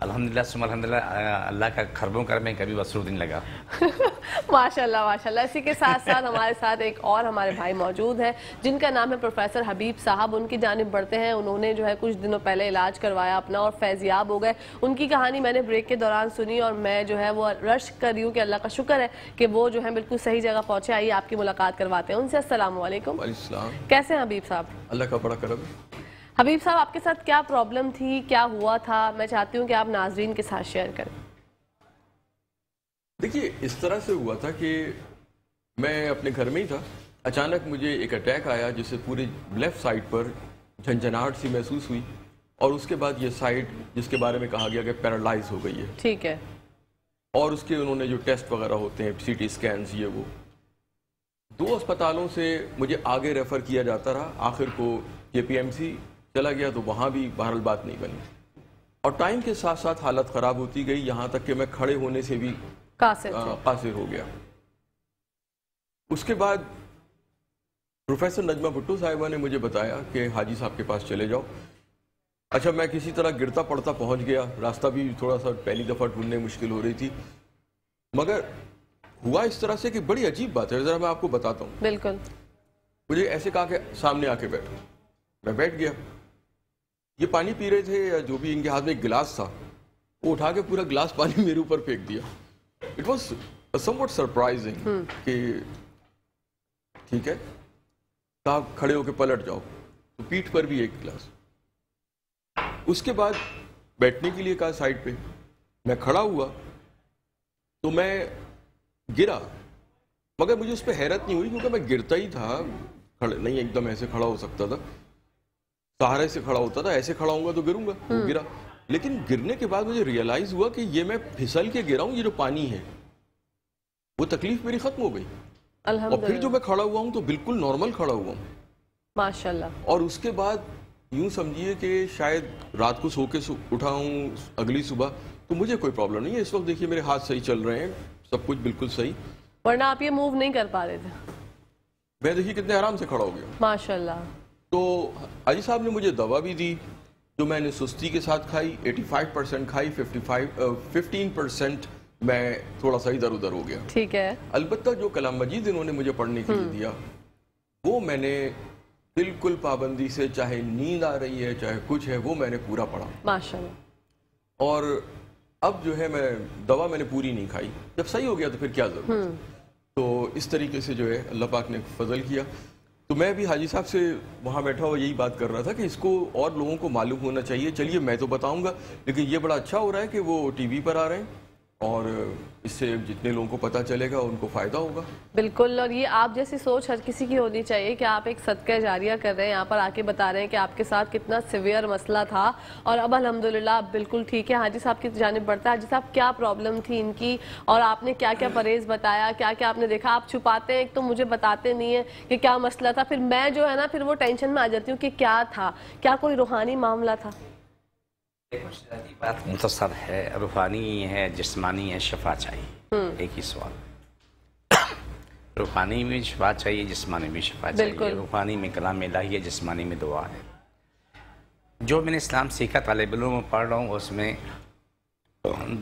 अल्हम्दुलिल्लाह सुम अल्हम्दुलिल्लाह अल्लाह का खरबों कर में कभी वसरूद नहीं लगा। माशाल्लाह माशाल्लाह। इसी के साथ साथ हमारे साथ एक और हमारे भाई मौजूद है जिनका नाम है प्रोफेसर हबीब साहब। उनकी जानब बढ़ते हैं। उन्होंने जो है कुछ दिनों पहले इलाज करवाया अपना और फैजियाब हो गए। उनकी कहानी मैंने ब्रेक के दौरान सुनी और मैं जो है वो रश कर रही हूँ कि अल्लाह का शुक्र है कि वो जो है बिल्कुल सही जगह पहुँचे आइए आपकी मुलाकात करवाते हैं। उनसे असलम कैसे हैं हबीब साहब? अल्लाह का बड़ा करम। हबीब साहब आपके साथ क्या प्रॉब्लम थी? क्या हुआ था? मैं चाहती हूँ कि आप नाजरीन के साथ शेयर करें। देखिए इस तरह से हुआ था कि मैं अपने घर में ही था। अचानक मुझे एक अटैक आया जिससे पूरे लेफ़्ट साइड पर झंझनाहट सी महसूस हुई और उसके बाद ये साइड जिसके बारे में कहा गया कि पैरालाइज हो गई है। ठीक है। और उसके उन्होंने जो टेस्ट वगैरह होते हैं सी टी स्कैन ये वो। दो अस्पतालों से मुझे आगे रेफर किया जाता रहा। आखिर को जेपीएमसी चला गया तो वहाँ भी बहरल बात नहीं बनी। और टाइम के साथ साथ हालत ख़राब होती गई यहाँ तक कि मैं खड़े होने से भी कासिर हो गया। उसके बाद प्रोफेसर नजमा भुट्टो साहिबा ने मुझे बताया कि हाजी साहब के पास चले जाओ। अच्छा मैं किसी तरह गिरता पड़ता पहुँच गया। रास्ता भी थोड़ा सा पहली दफ़ा ढूँढने मुश्किल हो रही थी। मगर हुआ इस तरह से कि बड़ी अजीब बात है। ज़रा मैं आपको बताता हूँ। बिल्कुल। मुझे ऐसे कहा कि सामने आके बैठो। मैं बैठ गया। ये पानी पी रहे थे या जो भी इनके हाथ में एक गिलास था वो उठा के पूरा गिलास पानी मेरे ऊपर फेंक दिया। इट वॉज़ समवट सरप्राइजिंग कि ठीक है तो आप खड़े होकर पलट जाओ तो पीठ पर भी एक गिलास। उसके बाद बैठने के लिए कहा साइड पे मैं खड़ा हुआ तो मैं गिरा मगर मुझे उस पर हैरत नहीं हुई क्योंकि मैं गिरता ही था खड़े नहीं एकदम ऐसे खड़ा हो सकता था। सहारे से खड़ा होता था ऐसे खड़ा होगा तो गिरूँगा हम्म। गिरा। लेकिन गिरने के बाद मुझे रियलाइज़ हुआ कि ये मैं फिसल के गिरा हूँ ये जो पानी है वो तकलीफ़ मेरी खत्म हो गई। और फिर जो मैं खड़ा हुआ हूँ तो बिल्कुल नॉर्मल खड़ा हुआ हूँ। माशाल्लाह। और उसके बाद यूँ समझिए कि शायद रात को सो के उठा हूँ अगली सुबह तो मुझे कोई प्रॉब्लम नहीं है। इस वक्त देखिए मेरे हाथ सही चल रहे हैं सब कुछ बिल्कुल सही। वरना आप ये मूव नहीं कर पा रहे थे। मैं देखिए कितने आराम से खड़ा हो गया माशाल्लाह। तो अजी साहब ने मुझे दवा भी दी जो मैंने सुस्ती के साथ खाई 85 परसेंट खाई 55 15 परसेंट मैं थोड़ा सा इधर उधर हो गया। ठीक है। अलबत्त जो कलाम मजीद इन्होंने मुझे पढ़ने के लिए हम्म। दिया वो मैंने बिल्कुल पाबंदी से चाहे नींद आ रही है चाहे कुछ है वो मैंने पूरा पढ़ा। माशाल्लाह। और अब जो है मैं दवा मैंने पूरी नहीं खाई। जब सही हो गया तो फिर क्या ज़रूरत? हम्म। तो इस तरीके से जो है अल्लाह पाक ने फजल किया। तो मैं भी हाजी साहब से वहाँ बैठा हुआ यही बात कर रहा था कि इसको और लोगों को मालूम होना चाहिए। चलिए मैं तो बताऊँगा, लेकिन ये बड़ा अच्छा हो रहा है कि वो टीवी पर आ रहे हैं। और इससे जितने लोगों को पता चलेगा उनको फ़ायदा होगा। बिल्कुल और ये आप जैसी सोच हर किसी की होनी चाहिए कि आप एक सदका जारिया कर रहे हैं यहाँ पर आके बता रहे हैं कि आपके साथ कितना सिवियर मसला था। और अब अल्हम्दुलिल्लाह आप बिल्कुल ठीक है। हाजी साहब की जानब बढ़ता है। हाजी साहब क्या प्रॉब्लम थी इनकी? और आपने क्या क्या परहेज बताया? क्या क्या आपने देखा? आप छुपाते हैं एक तो मुझे बताते नहीं है कि क्या मसला था। फिर मैं जो है ना फिर वो टेंशन में आ जाती हूँ कि क्या था? क्या कोई रूहानी मामला था? बात मुख्तर है रूहानी है जिस्मानी है शफा चाहिए। हम्म। एक ही सवाल। रूहानी में शफा चाहिए जिस्मानी में शफा चाहिए। रूहानी में कलाम इलाही है जिस्मानी में दुआ है। जो मैंने इस्लाम सीखा तालब में पढ़ रहा हूँ उसमें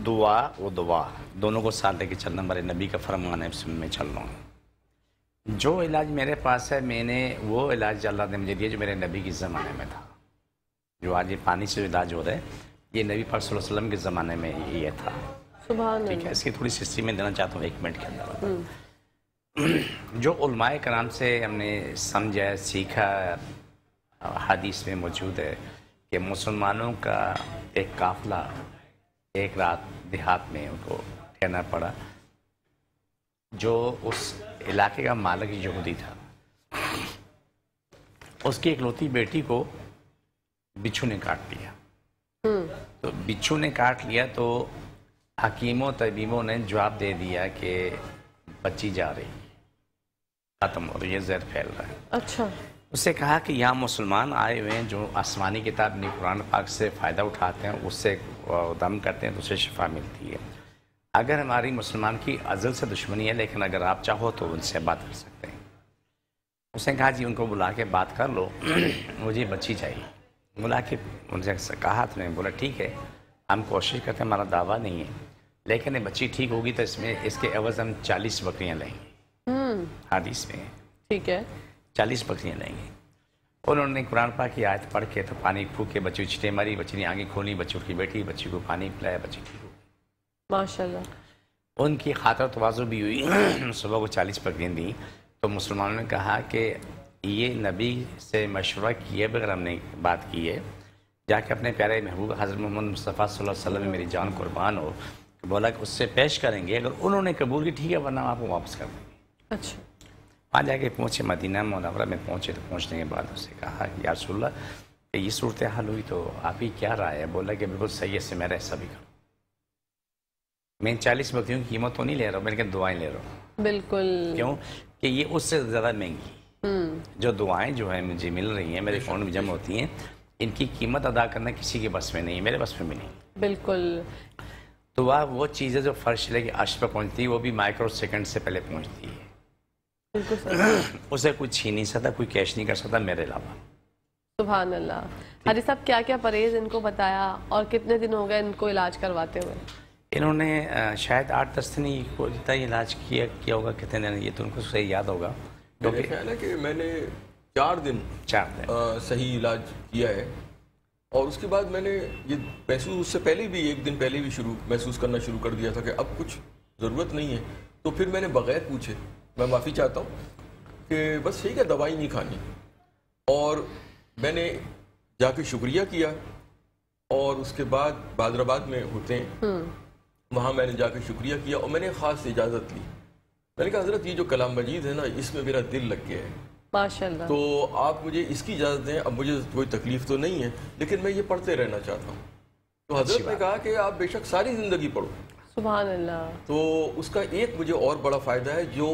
दुआ व दुआ दोनों को साथ लेके चलना हमारे नबी का फरमान है मैं चल रहा हूँ। जो इलाज मेरे पास है मैंने वो इलाज अल्लाह ने मुझे दिया जो मेरे नबी के ज़माने में था। जो आज ये पानी से इलाज हो रहा है ये नबी पाक वसल्लम के ज़माने में ही ये था। ठीक है इसकी थोड़ी हिस्ट्री में देना चाहता हूँ एक मिनट के अंदर। हम्म। जो उलमाए कराम से हमने समझा सीखा हदीस में मौजूद है कि मुसलमानों का एक काफिला एक रात देहात में उनको ठहरना पड़ा जो उस इलाके का मालिक यहूदी था। उसकी इकलौती बेटी को बिच्छू ने काट लिया। हम्म। तो बिच्छू ने काट लिया तो हकीमों तबीबों ने जवाब दे दिया कि बच्ची जा रही है। ख़त्म हो रही है जहर फैल रहा है। अच्छा। उससे कहा कि यहाँ मुसलमान आए हुए हैं जो आसमानी किताब ने कुरान पाक से फ़ायदा उठाते हैं उससे दम करते हैं तो उससे शिफा मिलती है। अगर हमारी मुसलमान की अजल से दुश्मनी है लेकिन अगर आप चाहो तो उनसे बात कर सकते हैं। उसने कहा जी उनको बुला के बात कर लो मुझे बच्ची चाहिए। बुला कि उनसे कहा तो नहीं बोला ठीक है हम कोशिश करते हैं हमारा दावा नहीं है लेकिन ये बच्ची ठीक होगी तो इसमें इसके एवज हम चालीस बकरियाँ लेंगे। हादिस में। ठीक है। चालीस बकरियाँ लेंगे। उन्होंने कुरान पाक की आयत पढ़ के तो पानी फूक के बच्ची छिटे मारी बच्ची ने आगे खोली बच्चों की बैठी बच्ची को पानी पिलाया बच्ची ठीक हो माशाल्लाह। उनकी खातर तवाज़ु भी हुई। सुबह को चालीस बकरियाँ दी। तो मुसलमानों ने कहा कि ये नबी से मशवरा किए बगैर हमने बात की है। जाके अपने प्यारे महबूब हज़रत मोहम्मद मुस्तफ़ा सल्लल्लाहु अलैहि वसल्लम में मेरी जान कुर्बान हो बोला कि उससे पेश करेंगे अगर उन्होंने कबूल की ठीक है वरना आपको वापस कर देंगे। अच्छा। वहाँ जाके पहुँचे मदीना मुनवरा में पहुँचे तो पहुँचने के बाद उससे कहा कि यारसोल्ला ये सूरत हाल हुई तो आप ही क्या राय है? बोला कि बिल्कुल सही है से मैं ऐसा भी करो। मैं चालीस बकरियों की कीमत तो नहीं ले रहा हूँ कहा दुआएँ ले रहा हूँ। बिल्कुल। क्यों? कि ये उससे ज़्यादा महँगी जो दुआएँ जो है मुझे मिल रही हैं मेरे अकाउंट में जमा होती हैं इनकी कीमत अदा करना किसी के बस में नहीं है मेरे बस में भी नहीं बिल्कुल। तो वह वो चीज़ें जो फर्श लेके अर्श पर पहुँचती है वो भी माइक्रो सेकंड से पहले पहुँचती है। उसे कोई छीन नहीं सकता कोई कैश नहीं कर सकता मेरे अलावा। सुबह अल्लाह हाजी साहब क्या क्या परहेज इनको बताया और कितने दिन हो गए इनको इलाज करवाते हुए? इन्होंने शायद आठ दस दिन ही को जितना ही इलाज किया किया होगा कितने दिन ये तो उनको सही याद होगा। मेरा ख्याल है कि मैंने चार दिन चार दिन। सही इलाज किया है। और उसके बाद मैंने ये महसूस उससे पहले भी एक दिन पहले भी शुरू महसूस करना शुरू कर दिया था कि अब कुछ ज़रूरत नहीं है। तो फिर मैंने बगैर पूछे मैं माफ़ी चाहता हूँ कि बस ठीक है दवाई नहीं खानी। और मैंने जाके शुक्रिया किया। और उसके बाद बादराबाद में होते हैं वहाँ मैंने जाके शुक्रिया किया और मैंने ख़ास इजाज़त ली। मैंने कहा हज़रत ये जो कलाम मजीद है ना इसमें मेरा दिल लग गया है। माशाल्लाह। तो आप मुझे इसकी इजाज़त दें अब मुझे कोई तकलीफ़ तो नहीं है लेकिन मैं ये पढ़ते रहना चाहता हूँ। तो हज़रत ने कहा कि आप बेशक सारी ज़िंदगी पढ़ो। सुबह अल्लाह तो उसका एक मुझे और बड़ा फ़ायदा है जो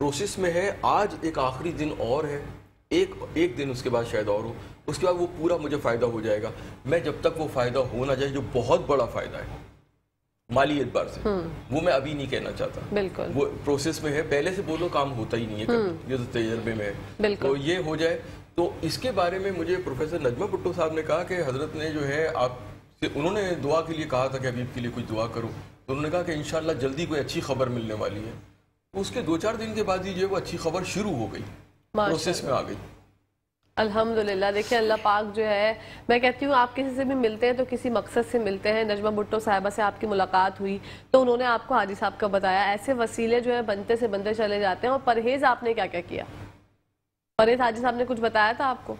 प्रोसेस में है आज एक आखिरी दिन और है एक एक दिन उसके बाद शायद और हो। उसके बाद वो पूरा मुझे फ़ायदा हो जाएगा। मैं जब तक वो फ़ायदा हो ना जाए जो बहुत बड़ा फ़ायदा है। माली एतबार से। वो मैं अभी नहीं कहना चाहता। बिल्कुल। वो प्रोसेस में है। पहले से बोलो काम होता ही नहीं है कभी। ये तो तजर्बे में है। तो ये हो जाए। तो इसके बारे में मुझे प्रोफेसर नजमा भुट्टो साहब ने कहा कि हज़रत ने जो है आप से उन्होंने दुआ के लिए कहा था कि अबीब के लिए कुछ दुआ करो। तो उन्होंने कहा कि इंशाल्लाह जल्दी कोई अच्छी खबर मिलने वाली है। तो उसके दो चार दिन के बाद ही जो है वो अच्छी खबर शुरू हो गई। प्रोसेस में आ गई। अल्हम्दुलिल्लाह देखिए अल्लाह पाक जो है मैं कहती हूँ आप किसी से भी मिलते हैं तो किसी मकसद से मिलते हैं। नजमा भुट्टो साहिबा से आपकी मुलाकात हुई तो उन्होंने आपको हाजी साहब का बताया। ऐसे वसीले जो है बनते से बनते चले जाते हैं। और परहेज आपने क्या क्या किया? परहेज हाजी साहब ने कुछ बताया था आपको?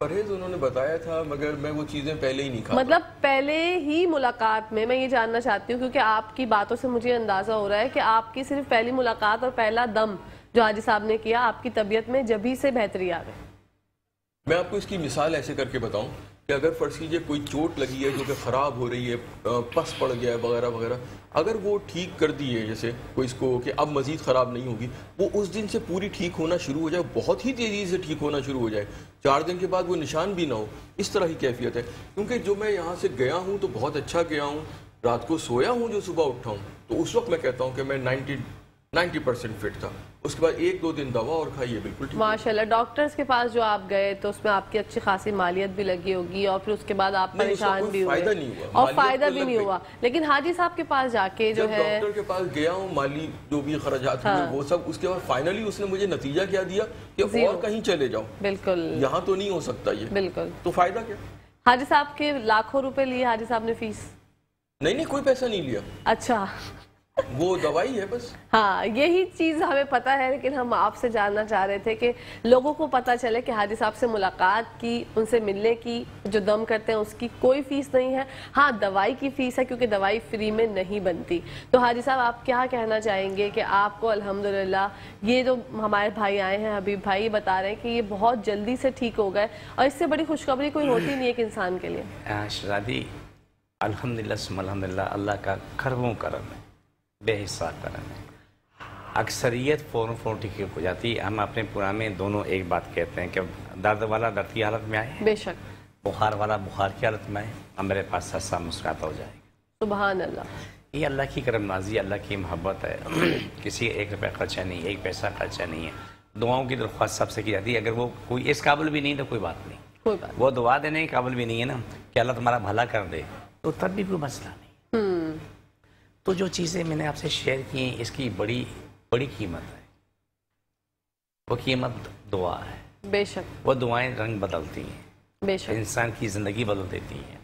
परहेज उन्होंने बताया था मगर मैं वो चीज़ें पहले ही नहीं खाता। मतलब पहले ही मुलाकात में मैं ये जानना चाहती हूँ क्योंकि आपकी बातों से मुझे अंदाज़ा हो रहा है कि आपकी सिर्फ़ पहली मुलाकात और पहला दम जो हाजी साहब ने किया आपकी तबीयत में जभी से बेहतरी आ गई। मैं आपको इसकी मिसाल ऐसे करके बताऊँ कि अगर फ़र्ज़ कीजिए कोई चोट लगी है जो कि ख़राब हो रही है पस पड़ गया है, वगैरह वगैरह, अगर वो ठीक कर दी है, जैसे कोई इसको कि अब मज़ीद ख़राब नहीं होगी, वो उस दिन से पूरी ठीक होना शुरू हो जाए, बहुत ही तेज़ी से ठीक होना शुरू हो जाए, चार दिन के बाद वो निशान भी ना हो, इस तरह की कैफियत है। क्योंकि जो मैं यहाँ से गया हूँ तो बहुत अच्छा गया हूँ, रात को सोया हूँ जो सुबह उठा हूँ तो उस वक्त मैं कहता हूँ कि मैं नाइन्टी नाइन्टी परसेंट फिट था। उसके बाद एक दो दिन दवा और खाइए बिल्कुल ठीक माशाल्लाह डॉक्टर्स के पास जो आप गए तो उसमें आपकी अच्छी खासी मालियत भी लगी होगी और फिर उसके बाद आप परेशान भी हुए। फ़ायदा नहीं हुआ। और फ़ायदा तो भी नहीं हुआ। लेकिन हाजी साहब के पास जाके जो है डॉक्टर के पास गया हूँ माली जो भी खर्चात हाँ। वो सब उसके बाद फाइनली उसने मुझे नतीजा क्या दिया कि और कहीं चले जाओ। बिल्कुल। यहाँ तो नहीं हो सकता ये। बिल्कुल। तो फ़ायदा क्या? हाजी साहब के लाखों रुपए लिए हाजी साहब ने फ़ीस? नहीं नहीं कोई पैसा नहीं लिया। अच्छा। वो दवाई है बस। हाँ यही चीज़ हमें पता है लेकिन हम आपसे जानना चाह रहे थे कि लोगों को पता चले कि हाजी साहब से मुलाकात की उनसे मिलने की जो दम करते हैं उसकी कोई फ़ीस नहीं है। हाँ दवाई की फ़ीस है क्योंकि दवाई फ्री में नहीं बनती। तो हाजी साहब आप क्या कहना चाहेंगे कि आपको अल्हम्दुलिल्लाह ये जो हमारे भाई आए हैं हबीब भाई बता रहे हैं कि ये बहुत जल्दी से ठीक हो गए और इससे बड़ी खुशखबरी कोई होती नहीं एक इंसान के लिए। अल्हम्दुलिल्लाह अल्लाह का खरबों करम है। बेहिसाब करम है अक्सरियत फ़ौरन फ़ौरन ठीक हो जाती है। हम अपने पुराने दोनों एक बात कहते हैं कि दर्द वाला दर्द की हालत में आए। बेशक। बुखार वाला बुखार की हालत में आए। अब मेरे पास सस्ता मुस्कुराता हो जाएगा। सुबह अल्लाह ये अल्लाह की करम नाजी अल्लाह की मोहब्बत है। किसी एक रुपया खर्चा नहीं एक पैसा खर्चा नहीं है। दुआओं की दरख्वास्त सबसे की जाती है। अगर वो कोई इस काबिल भी नहीं तो कोई बात नहीं। कोई बात वो दुआ देने के काबिल भी नहीं है ना कि अल्लाह तुम्हारा भला कर दे। तो तब भी कोई मसला नहीं। हम्म। तो जो चीज़ें मैंने आपसे शेयर की हैं इसकी बड़ी बड़ी कीमत है। वो कीमत दुआ है। बेशक। वो दुआएँ रंग बदलती हैं। बेशक। इंसान की ज़िंदगी बदल देती हैं।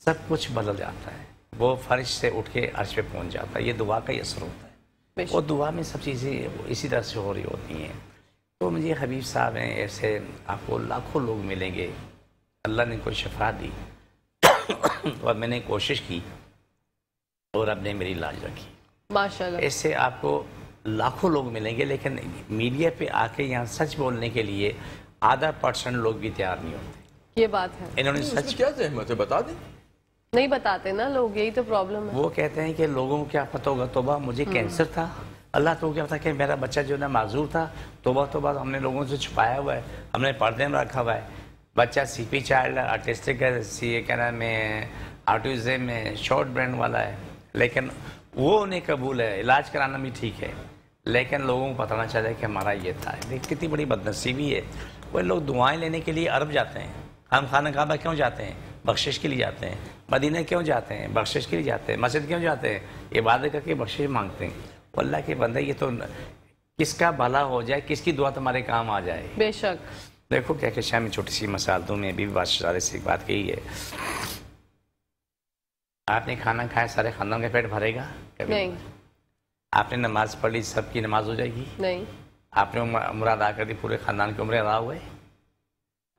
सब कुछ बदल जाता है। वो फर्श से उठ के अर्श पे पहुँच जाता है। ये दुआ का ही असर होता है। वो दुआ में सब चीज़ें इसी तरह से हो रही होती हैं। तो मुझे हबीब साहब हैं ऐसे आपको लाखों लोग मिलेंगे। अल्लाह ने कोई शफा दी। और मैंने कोशिश की। और अब ने मेरी लाज रखी। माशाल्लाह। इससे आपको लाखों लोग मिलेंगे लेकिन मीडिया पे आके यहाँ सच बोलने के लिए आधा परसेंट लोग भी तैयार नहीं होते। ये बात है। इन्होंने सच क्या जहमत है? बता दें। नहीं बताते ना लोग यही तो प्रॉब्लम है। वो कहते हैं कि लोगों को क्या पता होगा तोबा मुझे कैंसर था। अल्लाह तो क्या पता कि मेरा बच्चा जो है ना माजूर था। तोबा तोबा हमने लोगों से छुपाया हुआ है। हमने पर्दे में रखा हुआ है। बच्चा सीपी चाइल्ड आर्टिस्टिक है सी क्या नाम है आर्टिज्म में शॉर्ट ब्रांड वाला है। लेकिन वो उन्हें कबूल है इलाज कराना भी ठीक है लेकिन लोगों को पता ना चला कि हमारा ये था। देख कितनी बड़ी बदनसीबी है। वो लोग दुआएँ लेने के लिए अरब जाते हैं। हम खाना काबा क्यों जाते हैं? बख्शिश के लिए जाते हैं। मदीना क्यों जाते हैं? बख्शिश के लिए जाते हैं। मस्जिद क्यों जाते हैं? इबादत करके बख्शिश मांगते हैं। अल्लाह के बंदे ये तो किसका भला हो जाए किसकी दुआ तुम्हारे काम आ जाए? बेशक। देखो क्या क्या में छोटी सी मसाल दूँ मैं भी सारे से एक बात कही है। आपने खाना खाया सारे खानों का पेट भरेगा? कभी नहीं। आपने नमाज़ पढ़ ली सबकी नमाज़ हो जाएगी? नहीं। आपने उम्र अदा कर दी पूरे खानदान की उम्र अदा हुए?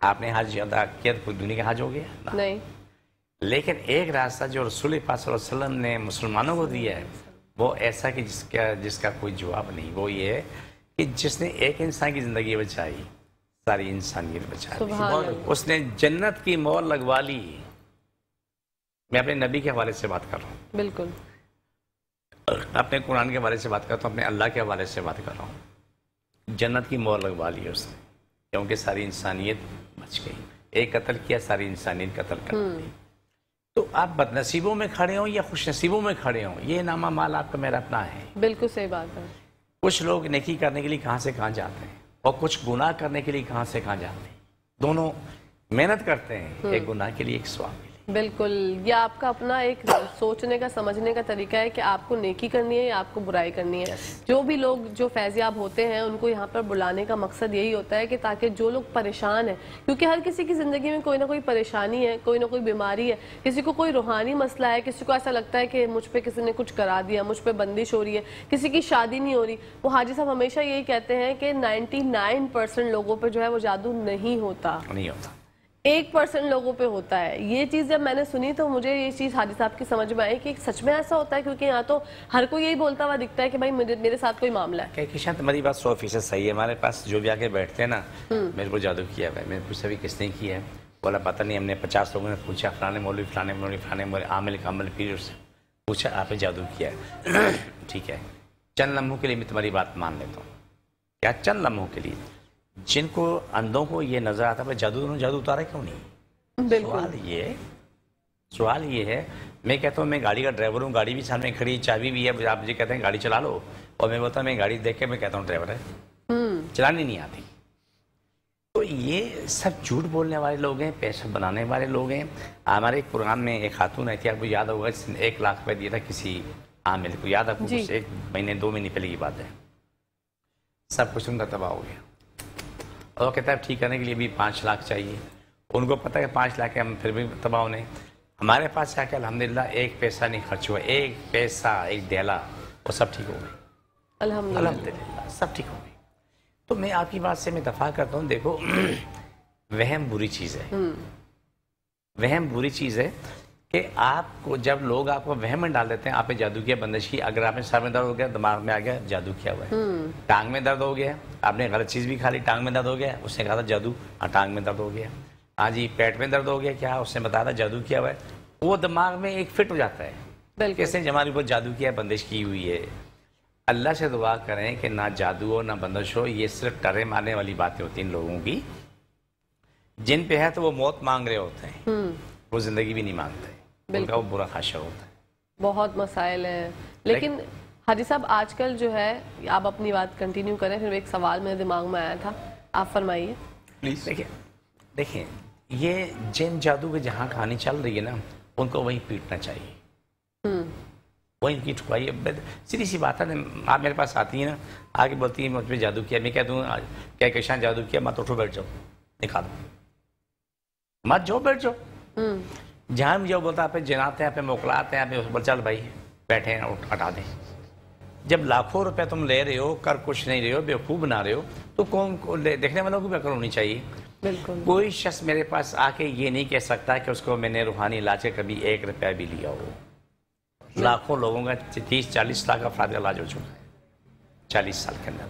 आपने हज अदा किया तो पूरी दुनिया का हज हो गया? नहीं। लेकिन एक रास्ता जो रसूल पाक सल्लल्लाहु अलैहि वसल्लम ने मुसलमानों को दिया है वो ऐसा कि जिसका जिसका कोई जवाब नहीं वो ये है कि जिसने एक इंसान की ज़िंदगी बचाई सारी इंसानियत बचा ली। उसने जन्नत की मोर लगवा ली। मैं अपने नबी के हवाले से बात कर रहा हूँ। बिल्कुल। अपने कुरान के हवाले से बात करता हूँ अपने अल्लाह के हवाले से बात कर रहा हूँ। जन्नत की मोहर लगवा ली उसने क्योंकि सारी इंसानियत बच गई। एक कत्ल किया सारी इंसानियत कत्ल कर दी। तो आप बदनसीबों में खड़े हों या खुशनसीबों में खड़े हों ये नामा माल आपका मेरा अपना है। बिल्कुल सही बात है। कुछ लोग नेकी करने के लिए कहाँ से कहाँ जाते हैं और कुछ गुनाह करने के लिए कहाँ से कहाँ जाते हैं। दोनों मेहनत करते हैं एक गुनाह के लिए एक स्वाब। बिल्कुल। ये आपका अपना एक सोचने का समझने का तरीका है कि आपको नेकी करनी है या आपको बुराई करनी है। जो भी लोग जो फैजियाब होते हैं उनको यहाँ पर बुलाने का मकसद यही होता है कि ताकि जो लोग परेशान हैं क्योंकि हर किसी की ज़िंदगी में कोई ना कोई परेशानी है कोई ना कोई बीमारी है किसी को कोई रूहानी मसला है किसी को ऐसा लगता है कि मुझ पर किसी ने कुछ करा दिया मुझ पर बंदिश हो रही है किसी की शादी नहीं हो रही। वो हाजी साहब हमेशा यही कहते हैं कि नाइन्टी लोगों पर जो है वो जादू नहीं होता। नहीं होता। एक परसेंट लोगों पे होता है। ये चीज़ जब मैंने सुनी तो मुझे ये चीज़ हाजी साहब की समझ में आई कि सच में ऐसा होता है क्योंकि यहाँ तो हर कोई यही बोलता हुआ दिखता है कि भाई मेरे, मेरे साथ कोई मामला है। किशन तुम्हारी बात सौ फ़ीसद सही है। हमारे पास जो भी आके बैठते हैं ना मेरे को जादू किया है। मेरे पूछा भी किसने किया है? बोला पता नहीं हमने पचास लोगों ने पूछा फलाने मौलवी फलाने मौलवी फलाने मौलवी आमिल कामिल पीर से पूछा आपने जादू किया है? ठीक है। चंद लम्हों के लिए मैं तुम्हारी बात मान लेता हूँ। क्या? चंद लम्हों के लिए। जिनको अंधों को ये नज़र आता है जादू उन्होंने जादू उतारा क्यों नहीं? बिल्कुल। सवाल ये सवाल ये है मैं कहता हूँ मैं गाड़ी का ड्राइवर हूँ गाड़ी भी सामने खड़ी चाबी भी है आप मुझे कहते हैं गाड़ी चला लो। और मैं बोलता हूँ मैं गाड़ी देख के मैं कहता हूँ ड्राइवर है। हम्म। चलानी नहीं आती। तो ये सब झूठ बोलने वाले लोग हैं पैसा बनाने वाले लोग हैं। हमारे एक प्रोग्राम में एक खातून आई थी आपको याद होगा जिसने एक लाख रुपए दिया था किसी आमिल को। याद आपको कुछ एक महीने दो महीने पहले की बात है। सब कुछ उनका तबाह हो गया। और वो कहता है ठीक करने के लिए भी पाँच लाख चाहिए। उनको पता है पाँच लाख हम फिर भी तबाह होने हमारे पास आके अलहमदिल्ला एक पैसा नहीं खर्च हुआ। एक पैसा एक डेला वो सब ठीक हो गई अल्हम्दुलिल्लाह। अल्हम्दुलिल्लाह सब ठीक हो गई तो मैं आपकी बात से मैं दफ़ा करता हूँ। देखो वहम बुरी चीज़ है। वहम बुरी चीज़ है आपको जब लोग आपको वह में डाल देते हैं आपने जादू किया बंदिश की अगर आपने सर में दर्द हो गया दिमाग में आ गया जादू किया हुआ है। टांग में दर्द हो गया आपने गलत चीज़ भी खा ली टांग में दर्द हो गया उसने कहा था जादू हाँ टांग में दर्द हो गया। हाँ जी पेट में दर्द हो गया क्या उसने बताया था जादू किया हुआ है? वो दिमाग में एक फिट हो जाता है। किसने हमारे ऊपर जादू किया बंदिश की हुई है? अल्लाह से दुआ करें कि ना जादू हो ना बंदिश हो ये सिर्फ़ टरे मारने वाली बातें होती हैं इन लोगों की। जिन पे है तो वो मौत मांग रहे होते हैं। हम्म। वो ज़िंदगी भी नहीं मांगते। उनका वो बुरा खाशा होता है। बहुत मसाइल हैं। लेकिन हाजी साहब आजकल जो है आप अपनी बात कंटिन्यू करें फिर एक सवाल मेरे दिमाग में आया था। आप फरमाइए। प्लीज़ देखिए देखिए ये जिन जादू की जहाँ कहानी चल रही है ना उनको वहीं पीटना चाहिए। हम्म। वहीं की ठुकाई अब सीधी सी बात है ना आप मेरे पास आती है ना आगे बोलती है मुझ पर जादू किया। मैं कह दूँ क्या किसान जादू किया? मत उठो बैठ जाओ। निकालो। मत जाओ बैठ जाओ। हम्म। जहाँ मुझे बोलता आप जनाते हैं आप मोकलाते हैं आप बोल चल भाई बैठे हैं उठ हटा दें। जब लाखों रुपए तुम ले रहे हो कर कुछ नहीं रहे हो बेवकूफ़ बना रहे हो तो कौन को देखने वालों को अकल होनी चाहिए। बिल्कुल। कोई शख्स मेरे पास आके ये नहीं कह सकता कि उसको मैंने रूहानी इलाज के कभी एक रुपया भी लिया हो। लाखों लोगों का तीस चालीस लाख अफराद का इलाज हो चुका है चालीस साल के अंदर।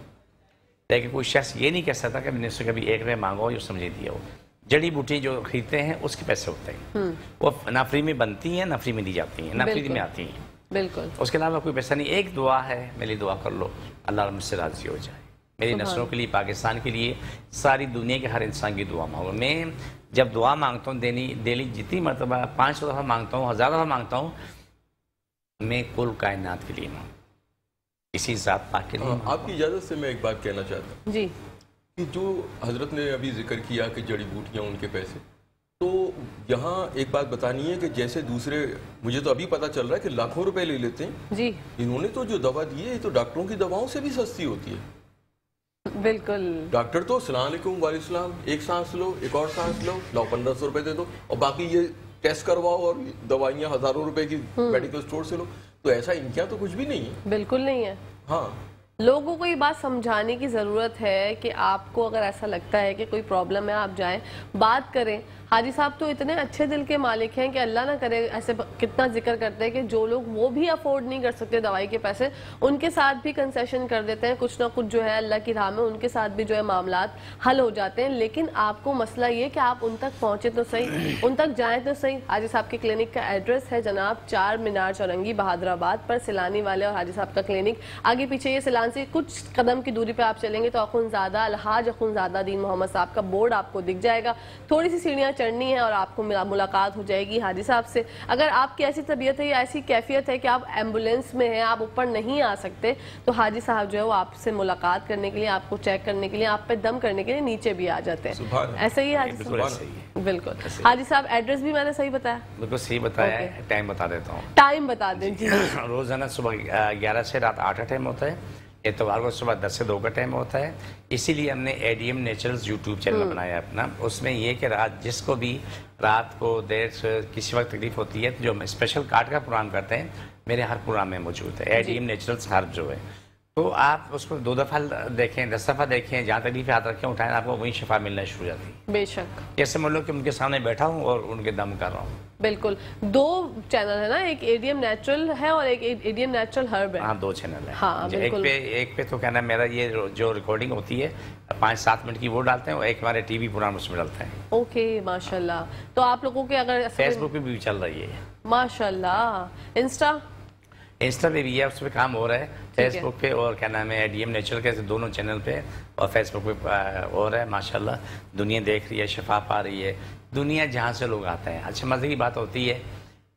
लेकिन कोई शख्स ये नहीं कह सकता कि मैंने उससे कभी एक रुपया मांगा हो या समझे दिया हो। जड़ी बूटी जो खरीदते हैं उसके पैसे होते हैं। वो ना फ्री में बनती हैं ना फ्री में दी जाती हैं ना फ्री में आती हैं। बिल्कुल। उसके अलावा कोई पैसा नहीं एक दुआ है मेरी दुआ कर लो अल्लाह मुझसे राज़ी हो जाए। मेरी नस्लों के लिए पाकिस्तान के लिए सारी दुनिया के हर इंसान की दुआ मांगो। मैं जब दुआ माँगता हूँ डेली डेली जितनी मरतबा पाँच सौ दफ़ा माँगता हूँ हज़ार दफ़ा माँगता हूँ मैं कुल कायनात के लिए मांग इसी ज़ात पाक के लिए हाँ, आपकी इजाज़त से मैं एक बात कहना चाहता हूँ। जी। जो हज़रत ने अभी ज़िक्र किया कि जड़ी बूटियाँ उनके पैसे तो यहाँ एक बात बतानी है कि जैसे दूसरे मुझे तो अभी पता चल रहा है कि लाखों रुपए ले लेते हैं। जी। इन्होंने तो जो दवा दी है तो डॉक्टरों की दवाओं से भी सस्ती होती है। बिल्कुल। डॉक्टर तो सलामकुम वालेकुम एक सांस लो एक और सांस लो लो पंद्रह सौ रुपए दे दो और बाकी ये टेस्ट करवाओ और दवाइयाँ हज़ारों रुपए की मेडिकल स्टोर से लो। तो ऐसा इनके यहाँ तो कुछ भी नहीं है। बिल्कुल नहीं है। हाँ। लोगों को ये बात समझाने की ज़रूरत है कि आपको अगर ऐसा लगता है कि कोई प्रॉब्लम है, आप जाएँ, बात करें। हाजी साहब तो इतने अच्छे दिल के मालिक हैं कि अल्लाह ना करे, ऐसे कितना ज़िक्र करते हैं कि जो लोग वो भी अफोर्ड नहीं कर सकते दवाई के पैसे, उनके साथ भी कंसेशन कर देते हैं। कुछ ना कुछ जो है अल्लाह की राह में उनके साथ भी जो है मामला हल हो जाते हैं। लेकिन आपको मसला ये कि आप उन तक पहुँचे तो सही, उन तक जाएँ तो सही। हाजी साहब के क्लिनिक का एड्रेस है जनाब चार मीनार चौरंगी बहादुराबाद पर सिलानी वाले और हाजी साहब का क्लिनिक आगे पीछे ये सिलान से कुछ कदम की दूरी पर आप चलेंगे तो अखुनजादा अलहाज अखुनजादा दीन मोहम्मद साहब का बोर्ड आपको दिख जाएगा। थोड़ी सी सीढ़ियाँ चढ़नी है और आपको मुलाकात हो जाएगी हाजी साहब से। अगर आपकी ऐसी तबीयत है या ऐसी कैफियत है कि आप एंबुलेंस में हैं आप ऊपर नहीं आ सकते तो हाजी साहब जो है वो आपसे मुलाकात करने के लिए आपको चेक करने के लिए आप पे दम करने के लिए नीचे भी आ जाते हैं। ऐसा ही है हाजी साहब? बिल्कुल। हाजी साहब एड्रेस भी मैंने सही बताया? बिल्कुल सही बताया टाइम बता देता हूँ। टाइम बता दें रोज़ाना सुबह ग्यारह से रात आठ टाइम होता है। इतवार को सुबह दस से दो का टाइम होता है। इसीलिए हमने एडीएम नेचुरल्स यूट्यूब चैनल बनाया अपना। उसमें ये कि रात जिसको भी रात को देर से किसी वक्त तकलीफ़ होती है तो जो हम स्पेशल कार्ड का प्रोग्राम करते हैं मेरे हर प्रोग्राम में मौजूद है। एडीएम नेचुरल्स हर्ब जो है। तो आप उसको दो दफ़ा देखें दस दफ़ा देखें जहाँ तकलीफ़ हाथ रखें उठाएँ आपको वहीं शिफा मिलना शुरू हो जाती है। बेशक। जैसे मान लो कि उनके सामने बैठा हूँ और उनके दम कर रहा हूँ। बिल्कुल। दो चैनल है ना एक एडीएम नेचुरल है और एक एडीएम नेचुरल हर्ब है। हाँ दो चैनल है। हाँ, एक पे एक पे तो कहना मेरा ये जो- रिकॉर्डिंग होती है पाँच सात मिनट की वो डालते हैं और एक हमारे टीवी प्रोग्राम उसमें डालते हैं। ओके माशाल्लाह। तो आप लोगों के अगर फेसबुक पे भी चल रही है। माशाल्लाह। इंस्टा इंस्टा पे भी है उस पर काम हो रहा है। फेसबुक पे और क्या नाम है डीएम नेचुरल के दोनों चैनल पे और फेसबुक पे हो रहा है माशाल्लाह। दुनिया देख रही है शफा पा रही है। दुनिया जहाँ से लोग आते हैं। अच्छे मज़े की बात होती है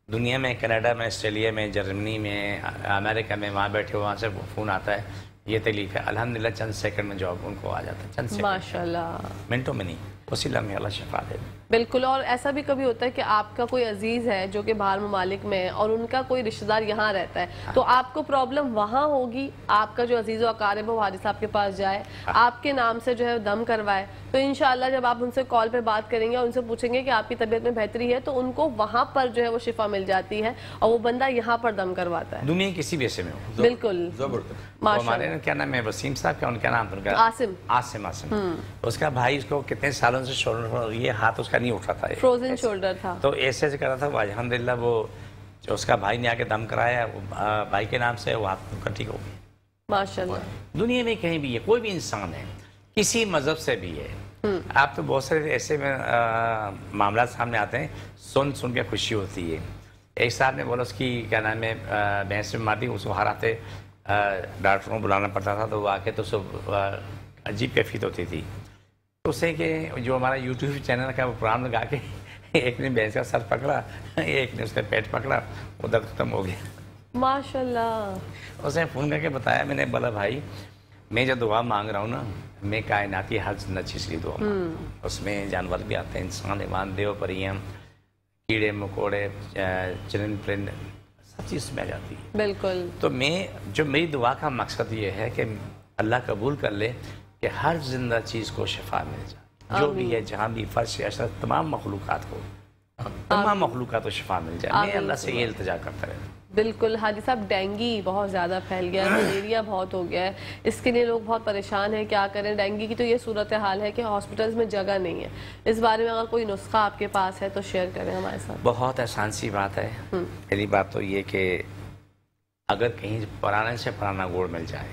दुनिया में कनाडा में ऑस्ट्रेलिया में जर्मनी में अमेरिका में वहाँ बैठे हुए वहाँ से फ़ोन आता है ये तकलीफ़ है। अलहमदिल्ला चंद सेकंड में जॉब उनको आ जाता है चंद सेकंड माशाल्लाह। मिनटों में नहीं उसी लम्हे अल्लाह शफा दे। बिल्कुल और ऐसा भी कभी होता है कि आपका कोई अज़ीज़ है जो कि बाहर ममालिक में है और उनका कोई रिश्तेदार यहाँ रहता है तो आपको प्रॉब्लम वहाँ होगी आपका जो अज़ीज़ अकार है वो हाजिर साहब के पास जाए आपके नाम से जो है दम करवाए तो इनशाला जब आप उनसे कॉल पर बात करेंगे और उनसे पूछेंगे कि आपकी तबीयत में बेहतरी है तो उनको वहाँ पर जो है वो शिफा मिल जाती है और वो बंदा यहाँ पर दम करवाता है। दुनिया किसी भी ऐसे में हो। बिल्कुल। हमारे क्या नाम है वसीम साहब का उनका नाम आसिम। आसिम आसिम। उसका भाई उसको कितने सालों से शोल्डर ये हाथ उसका नहीं उठा था फ्रोजन शोल्डर था। तो ऐसे ऐसे कर था अलहमदिल्ला वो जो उसका भाई ने आके दम कराया वो भाई के नाम से वो हाथ उनका ठीक हो गया। माशाल्लाह। दुनिया में कहीं भी है कोई भी इंसान है किसी मज़हब से भी है आप तो बहुत सारे ऐसे में मामला सामने आते हैं सुन सुन के खुशी होती है। एक साहब ने बोला उसकी क्या नाम है भैंस में मार दी उसको हर अ, डॉक्टरों को बुलाना पड़ता था तो वो आके तो सब अजीब कैफियत होती थी। उससे कि जो हमारा यूट्यूब चैनल का वो प्रोग्राम लगा के एक ने भैंस का सर पकड़ा एक ने उसका पेट पकड़ा वो दर्द खत्म हो गया। माशाल्लाह। उसने फ़ोन करके बताया मैंने बोला भाई मैं जो दुआ मांग रहा हूँ ना मैं कायनाती हर चीज़ की दुआ मांग रहा हूँ। उसमें जानवर भी आते हैं इंसान हैवान देव परियाँ कीड़े मकोड़े चरिंद परिंद सब चीज़ उसमें आ जाती है। बिल्कुल। तो मैं जो मेरी दुआ का मकसद ये है कि अल्लाह कबूल कर ले कि हर ज़िंदा चीज़ को शफा मिल जाए। जो भी है जहाँ भी फर्श अशर तमाम मखलूक़ात को तमाम मखलूक़ात को शिफा मिल जाए। मैं अल्लाह से ये इल्तजा करता रहता बिल्कुल हाजी साहब डेंगी बहुत ज़्यादा फैल गया है मलेरिया बहुत हो गया है। इसके लिए लोग बहुत परेशान हैं क्या करें? डेंगी की तो ये सूरत हाल है कि हॉस्पिटल्स में जगह नहीं है। इस बारे में अगर कोई नुस्खा आपके पास है तो शेयर करें हमारे साथ। बहुत आसान सी बात है। पहली बात तो ये कि अगर कहीं पुराने से पुराना गुड़ मिल जाए।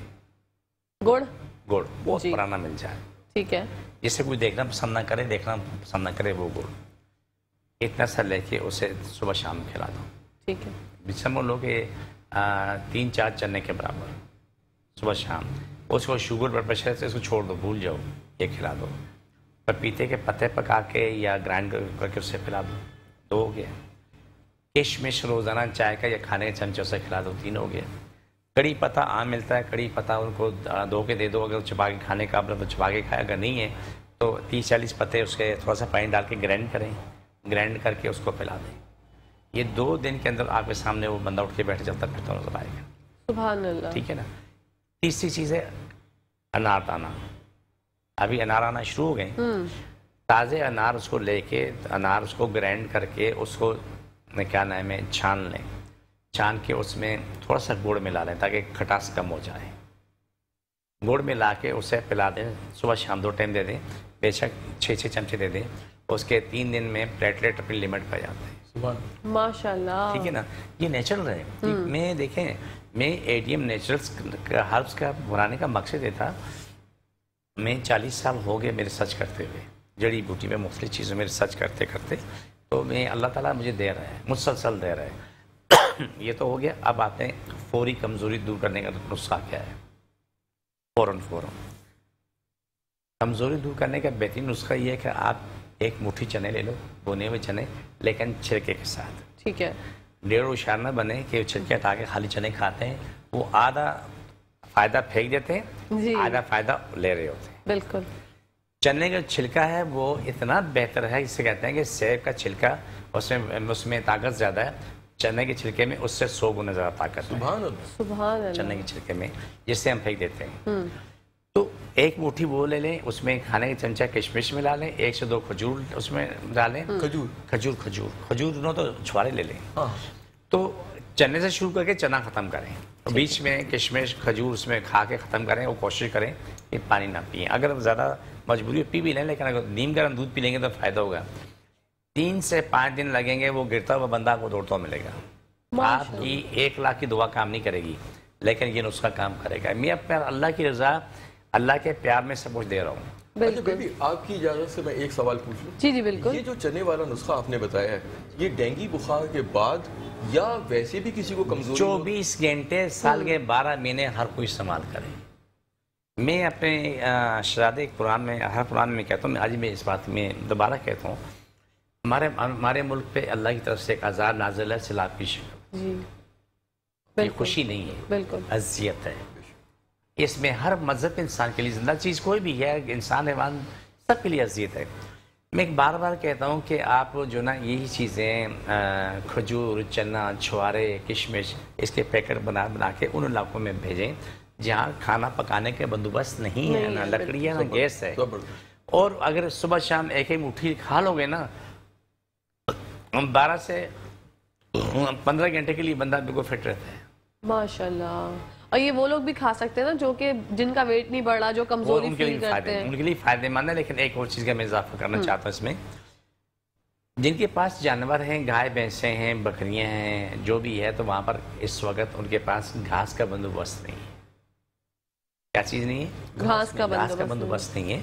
गुड़? गुड़ बहुत पुराना मिल जाए। ठीक है। जिसे कोई देखना पसंद ना करे देखना पसंद ना करे वो गुड़। इतना सा लेके उसे सुबह शाम खिला दो। ठीक है। समझ लो कि तीन चार चने के बराबर सुबह शाम। उसको शुगर ब्लड प्रेशर से इसको छोड़ दो भूल जाओ ये खिला दो। पपीते के पत्ते पका के या ग्राइंड करके उससे खिला दो दो हो गया। किशमिश रोज़ाना चाय का या खाने के चमचों से खिला दो तीन हो गया। कड़ी पत्ता आम मिलता है कड़ी पत्ता उनको धो के दे दो अगर चबा के खाने का मतलब तो चबा के खाए अगर नहीं है तो तीस चालीस पत्ते उसके थोड़ा सा पानी डाल के ग्राइंड करें ग्राइंड करके उसको पिला दें। ये दो दिन के अंदर आपके सामने वो बंदा उठ के बैठ जाता फिरता नज़र आएगा ठीक है ना? तीसरी चीज़ है अनार दाना। अभी अनार आना शुरू हो गए। ताज़े अनार उसको लेके अनार उसको ग्राइंड करके उसको क्या नाम है छान लें। छान के उसमें थोड़ा सा गुड़ मिला लें ताकि खटास कम हो जाए। गुड़ मिला के उसे पिला दें सुबह शाम दो टाइम दे दें बेशक छः छः चमचे दे दें उसके तीन दिन में प्लेटलेट अपनी लिमिट पर जाते हैं। सुबह। माशाल्लाह। ठीक है ना? ये नेचुरल है। मैं देखें मैं ए एडीएम नेचुरल्स का हर्ब्स का बनाने का मकसद ये था मैं चालीस साल हो गए मेरे सर्च करते हुए जड़ी बूटी में मुख्तलि चीज़ों में रिसर्च करते करते तो मैं अल्लाह ताला मुझे दे रहा है मुसलसल दे रहा है। ये तो हो गया। अब आते हैं फौरी कमज़ोरी दूर करने का नुस्खा क्या है? फ़ौरन फ़ौरन कमज़ोरी दूर करने का बेहतरीन नुस्खा ये है कि आप एक मुट्ठी चने ले लो भुने हुए चने लेकिन छिलके के साथ। ठीक है। डेढ़ उशार न बने कि छिलके हटा के खाली चने खाते हैं। वो आधा फ़ायदा फेंक देते हैं आधा फ़ायदा ले रहे होते हैं। बिल्कुल। चने का छिलका है वो इतना बेहतर है जिसे कहते हैं कि सेब का छिलका उसमें उसमें ताकत ज़्यादा है। चने के छिलके में उससे सौ गुना ज़्यादा ताकत है। सुबह सुबह अल्लाह चने के छिलके में जिससे हम फेंक देते हैं। तो एक मुट्ठी वो ले लें उसमें खाने का चमचा किशमिश मिला लें एक से दो खजूर उसमें डालें। खजूर? खजूर खजूर। खजूर दोनों तो छुआरे ले लें। हाँ। तो चने से शुरू करके चना ख़त्म करें। तो बीच में किशमिश खजूर उसमें खा के ख़त्म करें वो कोशिश करें कि पानी ना पिए। अगर ज़्यादा मजबूरी पी भी लें लेकिन अगर नीम गर्म दूध पी लेंगे तो फ़ायदा होगा। तीन से पाँच दिन लगेंगे वो गिरता हुआ बंदा को दौड़ता मिलेगा। आपकी एक लाख की दुआ काम नहीं करेगी लेकिन ये नुस्खा काम करेगा। मैं अपने अल्लाह की रज़ा अल्लाह के प्यार में सब कुछ दे रहा हूँ। अच्छा बेबी आपकी इजाज़त से मैं एक सवाल पूछ लूँ। जी जी बिल्कुल। ये जो चने वाला नुस्खा आपने बताया है ये डेंगी बुखार के बाद या वैसे भी किसी को कमज़ोर चौबीस घंटे साल के बारह महीने हर कोई इस्तेमाल करे। मैं अपने शराद कुरान में हर कुरान में कहता हूँ आज मैं इस बात में दोबारा कहता हूँ हमारे हमारे मुल्क पे अल्लाह की तरफ़ से एक आज़ाद नाजिल है सिलाब की शिकन जी। ये खुशी नहीं है। बिल्कुल। अजियत है। इसमें हर मज़हब इंसान के लिए ज़िंदा चीज़ कोई भी है इंसान हैवान सबके लिए अजियत है। मैं एक बार बार कहता हूँ कि आप जो ना यही चीज़ें खजूर चना छुआरे किशमिश इसके पैकेट बना बना के उन इलाकों में भेजें जहाँ खाना पकाने के बंदोबस्त नहीं है नहीं ना है, लकड़ी है ना गैस है। और अगर सुबह शाम एक एक मुट्ठी खा लोगे ना बारह से पंद्रह घंटे के लिए बंदा बिल्कुल फिट रहता है। माशाल्लाह। और ये वो लोग भी खा सकते हैं ना जो कि जिनका वेट नहीं बढ़ रहा जो कमज़ोरी उनके लिए फील करते हैं। उनके लिए फ़ायदेमंद है लेकिन एक और चीज़ का मैं इजाफा करना चाहता हूँ इसमें। जिनके पास जानवर हैं गाय भैंसे हैं बकरियाँ हैं जो भी है तो वहाँ पर इस वक्त उनके पास घास का बंदोबस्त नहीं है। क्या चीज़ नहीं है? घास का घास का बंदोबस्त नहीं है।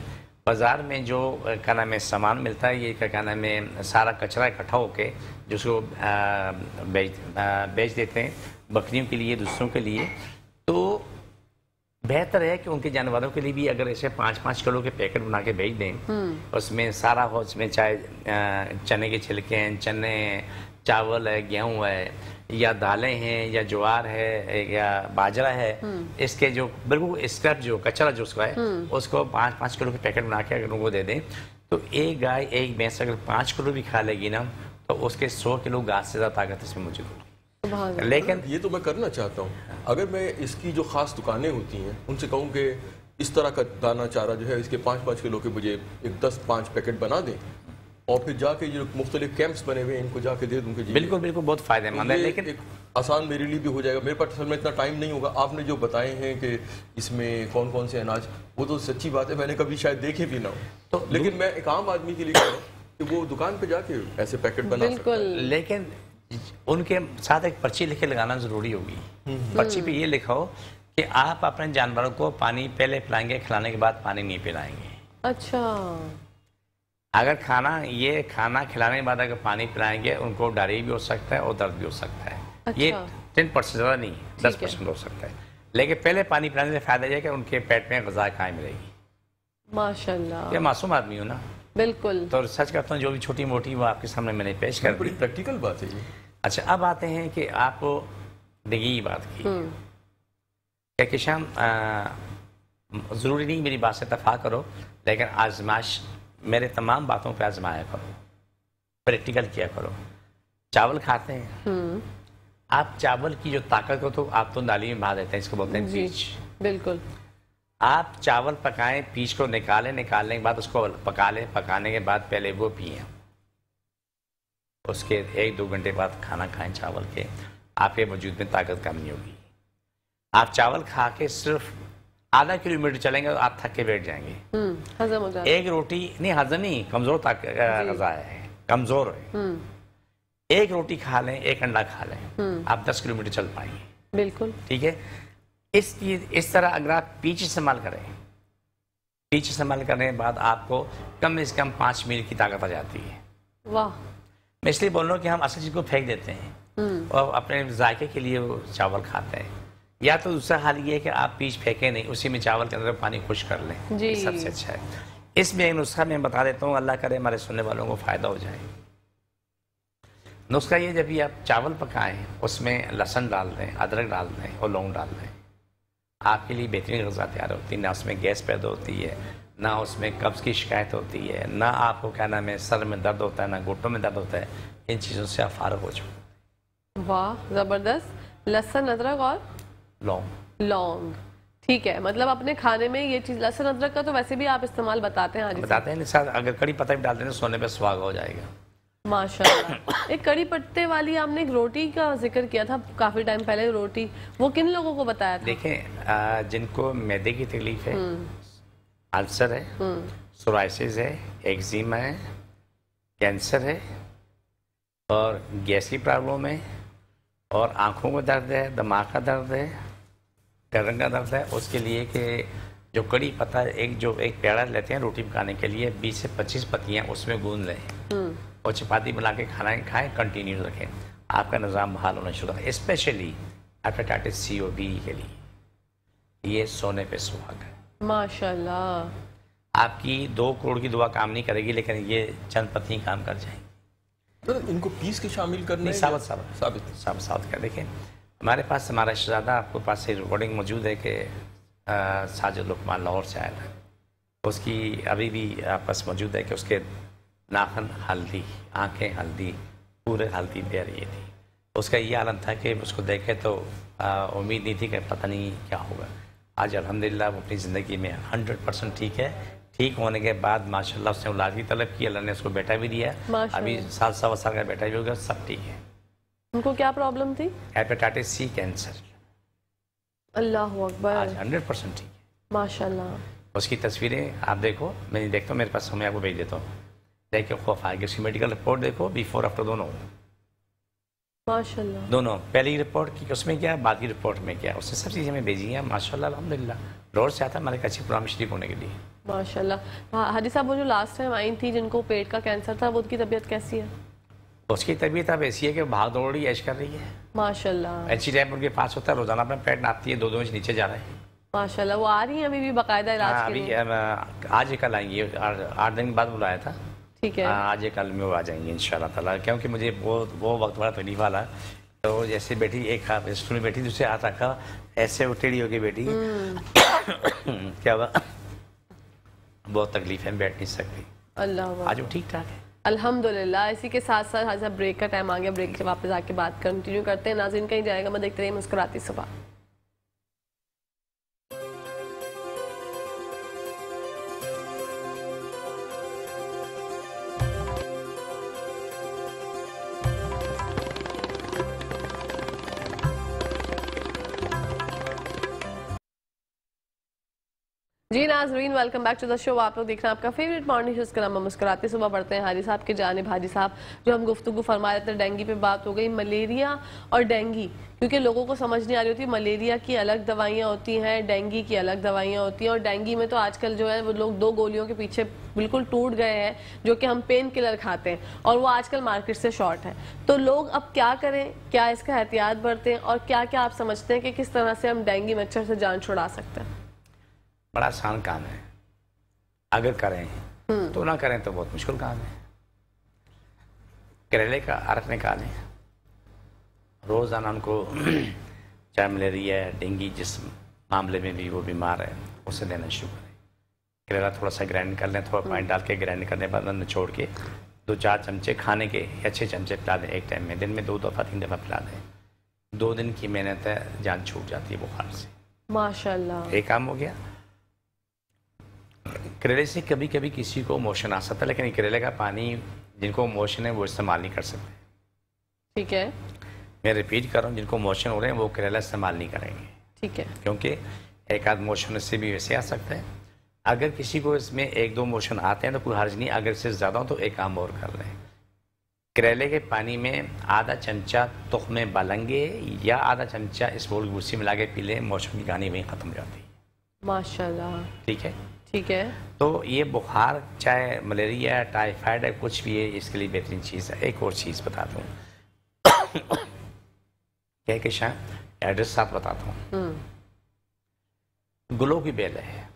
बाज़ार में जो क्या नाम है सामान मिलता है ये क्या क्या नाम है सारा कचरा इकट्ठा होके जिसको बेच बेच देते हैं बकरियों के लिए दूसरों के लिए। तो बेहतर है कि उनके जानवरों के लिए भी अगर ऐसे पाँच पाँच किलो के पैकेट बना के बेच दें। उसमें सारा हो उसमें चाहे चने के छिलके हैं चने चावल है गेहूँ है या दालें हैं या ज्वार है या बाजरा है इसके जो बिल्कुल स्क्रैप जो कचरा जो उसका है उसको पाँच पाँच किलो के पैकेट बना के अगर उनको दे दें तो एक गाय एक भैंस अगर पाँच किलो भी खा लेगी ना तो उसके सौ किलो घास से ज़्यादा ताकत इसमें मौजूद होगी। लेकिन ये तो मैं करना चाहता हूँ। अगर मैं इसकी जो खास दुकानें होती हैं उनसे कहूँ कि इस तरह का दाना चारा जो है इसके पाँच पाँच किलो के मुझे एक दस पाँच पैकेट बना दें और फिर जाके जो मुख्तलिफ़ कैंप्स बने हुए हैं इनको जाके दे दूँ जी। बिल्कुल बिल्कुल बहुत फ़ायदेमंद है लेकिन एक आसान मेरे लिए भी हो जाएगा। मेरे पास असल में इतना टाइम नहीं होगा। आपने जो बताए हैं कि इसमें कौन कौन से अनाज वो तो सच्ची बात है मैंने कभी शायद देखे भी ना हो। तो लेकिन मैं एक आम आदमी के लिए कह रहा हूँ कि वो दुकान पे जाके ऐसे पैकेट बना बिल्कुल। लेकिन उनके साथ एक पर्ची लिखे लगाना ज़रूरी होगी। पर्ची पे ये लिखा हो कि आप अपने जानवरों को पानी पहले पिलाएँगे खिलाने के बाद पानी नहीं पिलाएँगे। अच्छा। अगर खाना ये खाना खिलाने के बाद अगर पानी पिलाएँगे उनको डायरी भी हो सकता है और दर्द भी हो सकता है। अच्छा। ये। टेन परसेंट ज़्यादा नहीं दस परसेंट हो सकता है। लेकिन पहले पानी पिलाने से फ़ायदा यह है कि उनके पेट में गजा कायम रहेगी। माशाल्लाह। ये मासूम आदमी हो ना। बिल्कुल। तो सच करता हूँ जो भी छोटी मोटी वो आपके सामने मैंने पेश कर बड़ी दी। प्रैक्टिकल बात है ये। अच्छा अब आते हैं कि आप डिगी बात की। हम्म। क्या किशान ज़रूरी नहीं मेरी बात से इतफाक करो लेकिन आजमाश मेरे तमाम बातों पे आजमाया करो। प्रैक्टिकल किया करो। चावल खाते हैं। हम्म। आप चावल की जो ताकत को तो आप तो नाली में बहा देते हैं इसको बोलते हैं पीच। बिल्कुल। आप चावल पकाएँ पीच को निकालें निकालने के बाद उसको पका लें। पकाने के बाद पहले वो पिए। उसके एक दो घंटे बाद खाना खाएँ चावल के। आपके वजूद में ताकत कम नहीं होगी। आप चावल खा के सिर्फ़ आधा किलोमीटर चलेंगे तो आप थक के बैठ जाएँगे। हम्म हजम हो जाता एक रोटी नहीं हजम नहीं कमज़ोर गजा है कमज़ोर है। हम्म। एक रोटी खा लें एक अंडा खा लें हम्म। आप दस किलोमीटर चल पाएँगे। बिल्कुल। ठीक है? इस इस तरह अगर आप पीच इस्तेमाल करें पीच इस्तेमाल करने के बाद आपको कम से कम पाँच मील की ताकत आ जाती है। वाह। मैं इसलिए बोल रहा हूँ कि हम असल चीज़ को फेंक देते हैं। और अपने जायके के लिए वो चावल खाते हैं। या तो दूसरा हाल ये है कि आप पीच फेंके नहीं उसी में चावल के अंदर पानी खुश कर लें। जी। सबसे अच्छा है। इसमें एक नुस्खा मैं बता देता हूँ अल्लाह करे हमारे सुनने वालों को फ़ायदा हो जाए। नुस्खा ये जब भी आप चावल पकाएँ उसमें लहसन डाल दें अदरक डाल दें और लौंग डाल दें। आपके लिए बेहतरीन गज़ा तैयार होती है ना उसमें गैस पैदा होती है ना उसमें कब्ज़ की शिकायत होती है ना आपको क्या नाम है सर में दर्द होता है ना घुटनों में दर्द होता है इन चीज़ों से आप फारग हो जाओ। वाह ज़बरदस्त। लहसुन अदरक और लौंग लौंग ठीक है मतलब अपने खाने में ये चीज़ लहसुन अदरक का तो वैसे भी आप इस्तेमाल बताते हैं हाजी बताते हैं सर अगर कड़ी पत्ता भी डाल दें तो सोने पे सुहाग हो जाएगा। माशाल्लाह। एक कड़ी पत्ते वाली आपने एक रोटी का ज़िक्र किया था काफ़ी टाइम पहले रोटी। वो किन लोगों को बताया था? देखें आ, जिनको मैदे की तकलीफ़ है हम्म। अल्सर है हम्म। सोराइसिस है एक्जिमा है कैंसर है और गैस की प्रॉब्लम है और आँखों का दर्द है दिमाग का दर्द है का दर्द है। उसके लिए कि जो कड़ी पत्ता एक जो एक पेड़ा लेते हैं रोटी पकाने के लिए 20 से 25 पत्तियाँ उसमें गूंद लें। हम्म। और चपाती बना के खाना खाएँ कंटिन्यू रखें। आपका निज़ाम बहाल होना शुरू है specially hepatitis C or B के लिए। ये सोने पे सुहाग है। माशाल्लाह। आपकी दो करोड़ की दुआ काम नहीं करेगी लेकिन ये चंद पत्नी काम कर जाएँगी। तो इनको पीस के शामिल करना साबित। साबित? साबित साबित कर देखें। हमारे पास हमारा शहजादा आपके पास से रिकॉर्डिंग मौजूद है कि साजिद लुकमान लाहौर से आया था। उसकी अभी भी आपस मौजूद है कि उसके नाखन हल्दी आँखें हल्दी पूरे हल्दी दे रही थी। उसका ये आलम था कि उसको देखे तो उम्मीद नहीं थी कि पता नहीं क्या होगा। आज अल्हम्दुलिल्लाह वो अपनी ज़िंदगी में हंड्रेड परसेंट ठीक है। ठीक होने के बाद माशाल्लाह उसने औलाद की तलब की अल्लाह ने उसको बेटा भी दिया। अभी सात सवा साल का बेटा भी हो गया सब ठीक है। उनको क्या प्रॉब्लम थी? हेपेटाइटिस सी कैंसर अल्लाह अकबर। आज हंड्रेड परसेंट ठीक है। माशाल्लाह। उसकी तस्वीरें आप देखो मैं देखता हूँ मेरे पास मैं आपको भेज देता हूँ। देख के खौफ आएगी उसकी मेडिकल रिपोर्ट देखो बिफोर आफ्टर दोनों। माशाल्लाह। दोनों पहली रिपोर्ट की उसमें क्या बाद की रिपोर्ट में क्या उसने सब चीज़ें हमें भेजी हैं माशाल्लाह अल्हम्दुलिल्लाह। रोड से आता हमारे अच्छी पुरानी शरीफ होने के लिए। माशाल्लाह। हाँ, हाजी साहब वो जो लास्ट टाइम आई थी जिनको पेट का कैंसर था वो उनकी तबीयत कैसी है? उसकी तबीयत अब ऐसी है कि भाग दौड़ रही ऐश कर रही है? माशाल्लाह। ऐसी टाइम उनके पास होता है रोज़ाना अपना पेट नापती है दो दो इंच नीचे जा रहे हैं। माशाल्लाह वो आ रही हैं अभी भी बाकायदा इलाज हाँ, के अभी लिए? आज ही कल आएँगी आठ दिन बाद बुलाया था। ठीक है। हाँ, आज ही कल में वो आ जाएँगी इन ताला क्योंकि मुझे वो वो वक्त बड़ा तकलीफ़ वाला। तो जैसे बैठी एक हाथ स्टूल में बैठी दूसरे हाथ रखा ऐसे वो टेढ़ी होगी बेटी क्या हुआ? बहुत तकलीफ़ है बैठ नहीं सकती। अल्लाह आज वो ठीक ठाक है। अल्हम्दुलिल्लाह, इसी के साथ साथ हाजिर ब्रेक का टाइम आ गया। ब्रेक से वापस आके बात कंटिन्यू करते हैं। नाजिन कहीं जाएगा, मैं देखते रहिए, मुस्कुराती सुबह। जी नाजरीन welcome back to the show आप लोग देख रहे हैं आपका फेवरेट मॉर्निंग शो का नाम मुस्कुराते सुबह पढ़ते हैं। हाजी साहब के जाने हाजी साहब, जो हम गुफ्तु फरमा रहे थे, डेंगी पे बात हो गई, मलेरिया और डेंगी। क्योंकि लोगों को समझ नहीं आ रही होती, मलेरिया की अलग दवाइयाँ होती हैं, डेंगी की अलग दवाइयाँ होती हैं, और डेंगी में तो आजकल जो है, वो लोग दो गोलियों के पीछे बिल्कुल टूट गए हैं, जो कि हम पेन किलर खाते हैं, और वो आजकल मार्केट से शॉर्ट है। तो लोग अब क्या करें? क्या इसका एहतियात बरतें? और क्या क्या आप समझते हैं कि किस तरह से हम डेंगी मच्छर से जान छुड़ा सकते हैं? बड़ा आसान काम है। अगर करें तो ना करें तो बहुत मुश्किल काम है। करेले का अर्क निकालें। रोज़ाना उनको चाहे मलेरिया है डेंगी जिस मामले में भी वो बीमार है उसे देना शुरू करें। करेला थोड़ा सा ग्राइंड कर लें थोड़ा पानी डाल के ग्राइंड करने के बाद निचोड़ के दो चार चमचे खाने के या छः चमचे पिला दें एक टाइम में। दिन में दो दफ़ा तीन दफ़ा पिला दें। दो दिन की मेहनत है जान छूट जाती है बुखार से। माशाल्लाह। एक काम हो गया। करेले से कभी कभी किसी को मोशन आ सकता है लेकिन करेले का पानी जिनको मोशन है वो इस्तेमाल नहीं कर सकते। ठीक है। मैं रिपीट कर रहा हूँ जिनको मोशन हो रहे हैं वो करेला इस्तेमाल नहीं करेंगे। ठीक है। क्योंकि एक आध मोशन से भी वैसे आ सकता है। अगर किसी को इसमें एक दो मोशन आते हैं तो कोई हर्ज नहीं अगर इससे ज़्यादा हो तो एक काम और कर लें। करेले के पानी में आधा चमचा तुख्म बलंगे या आधा चमचा इसबोल भूसी मिला के पी लें मोशन की कहानी वहीं ख़त्म हो जाती है। माशाल्लाह। ठीक है? ठीक है। तो ये बुखार चाहे मलेरिया टाइफाइड है कुछ भी है इसके लिए बेहतरीन चीज़ है। एक और चीज़ बता दूँ। क्या कि शायद एड्रेस साथ बताता हूँ। हम्म। गुलो की बेल है।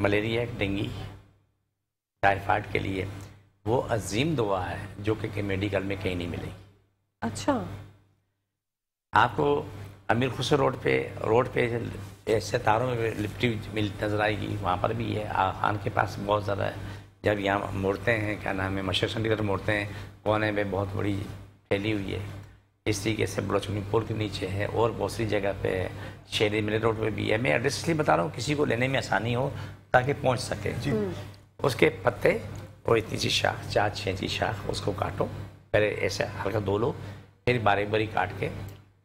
मलेरिया डेंगी टाइफाइड के लिए वो अजीम दवा है जो कि, कि मेडिकल में कहीं नहीं मिलेगी। अच्छा। आपको अमीर खुसर रोड पे रोड पे ऐसे तारों में लिपटी मिल नज़र आएगी। वहाँ पर भी है आ खान के पास बहुत ज़्यादा है। जब यहाँ मोड़ते हैं क्या नाम है मशर तरफ़ मुड़ते हैं कोने में बहुत बड़ी फैली हुई है। इस तरीके से बलोचनी पुल के नीचे है और बहुत सी जगह पे है शेरी मिले रोड पे भी है। मैं एड्रेस इसलिए बता रहा हूँ किसी को लेने में आसानी हो ताकि पहुँच सके। उसके पत्ते और इतनी सी शाख चार छः इंची शाख उसको काटो। पहले ऐसे हल्का धो लो फिर बारीक बारीक काट के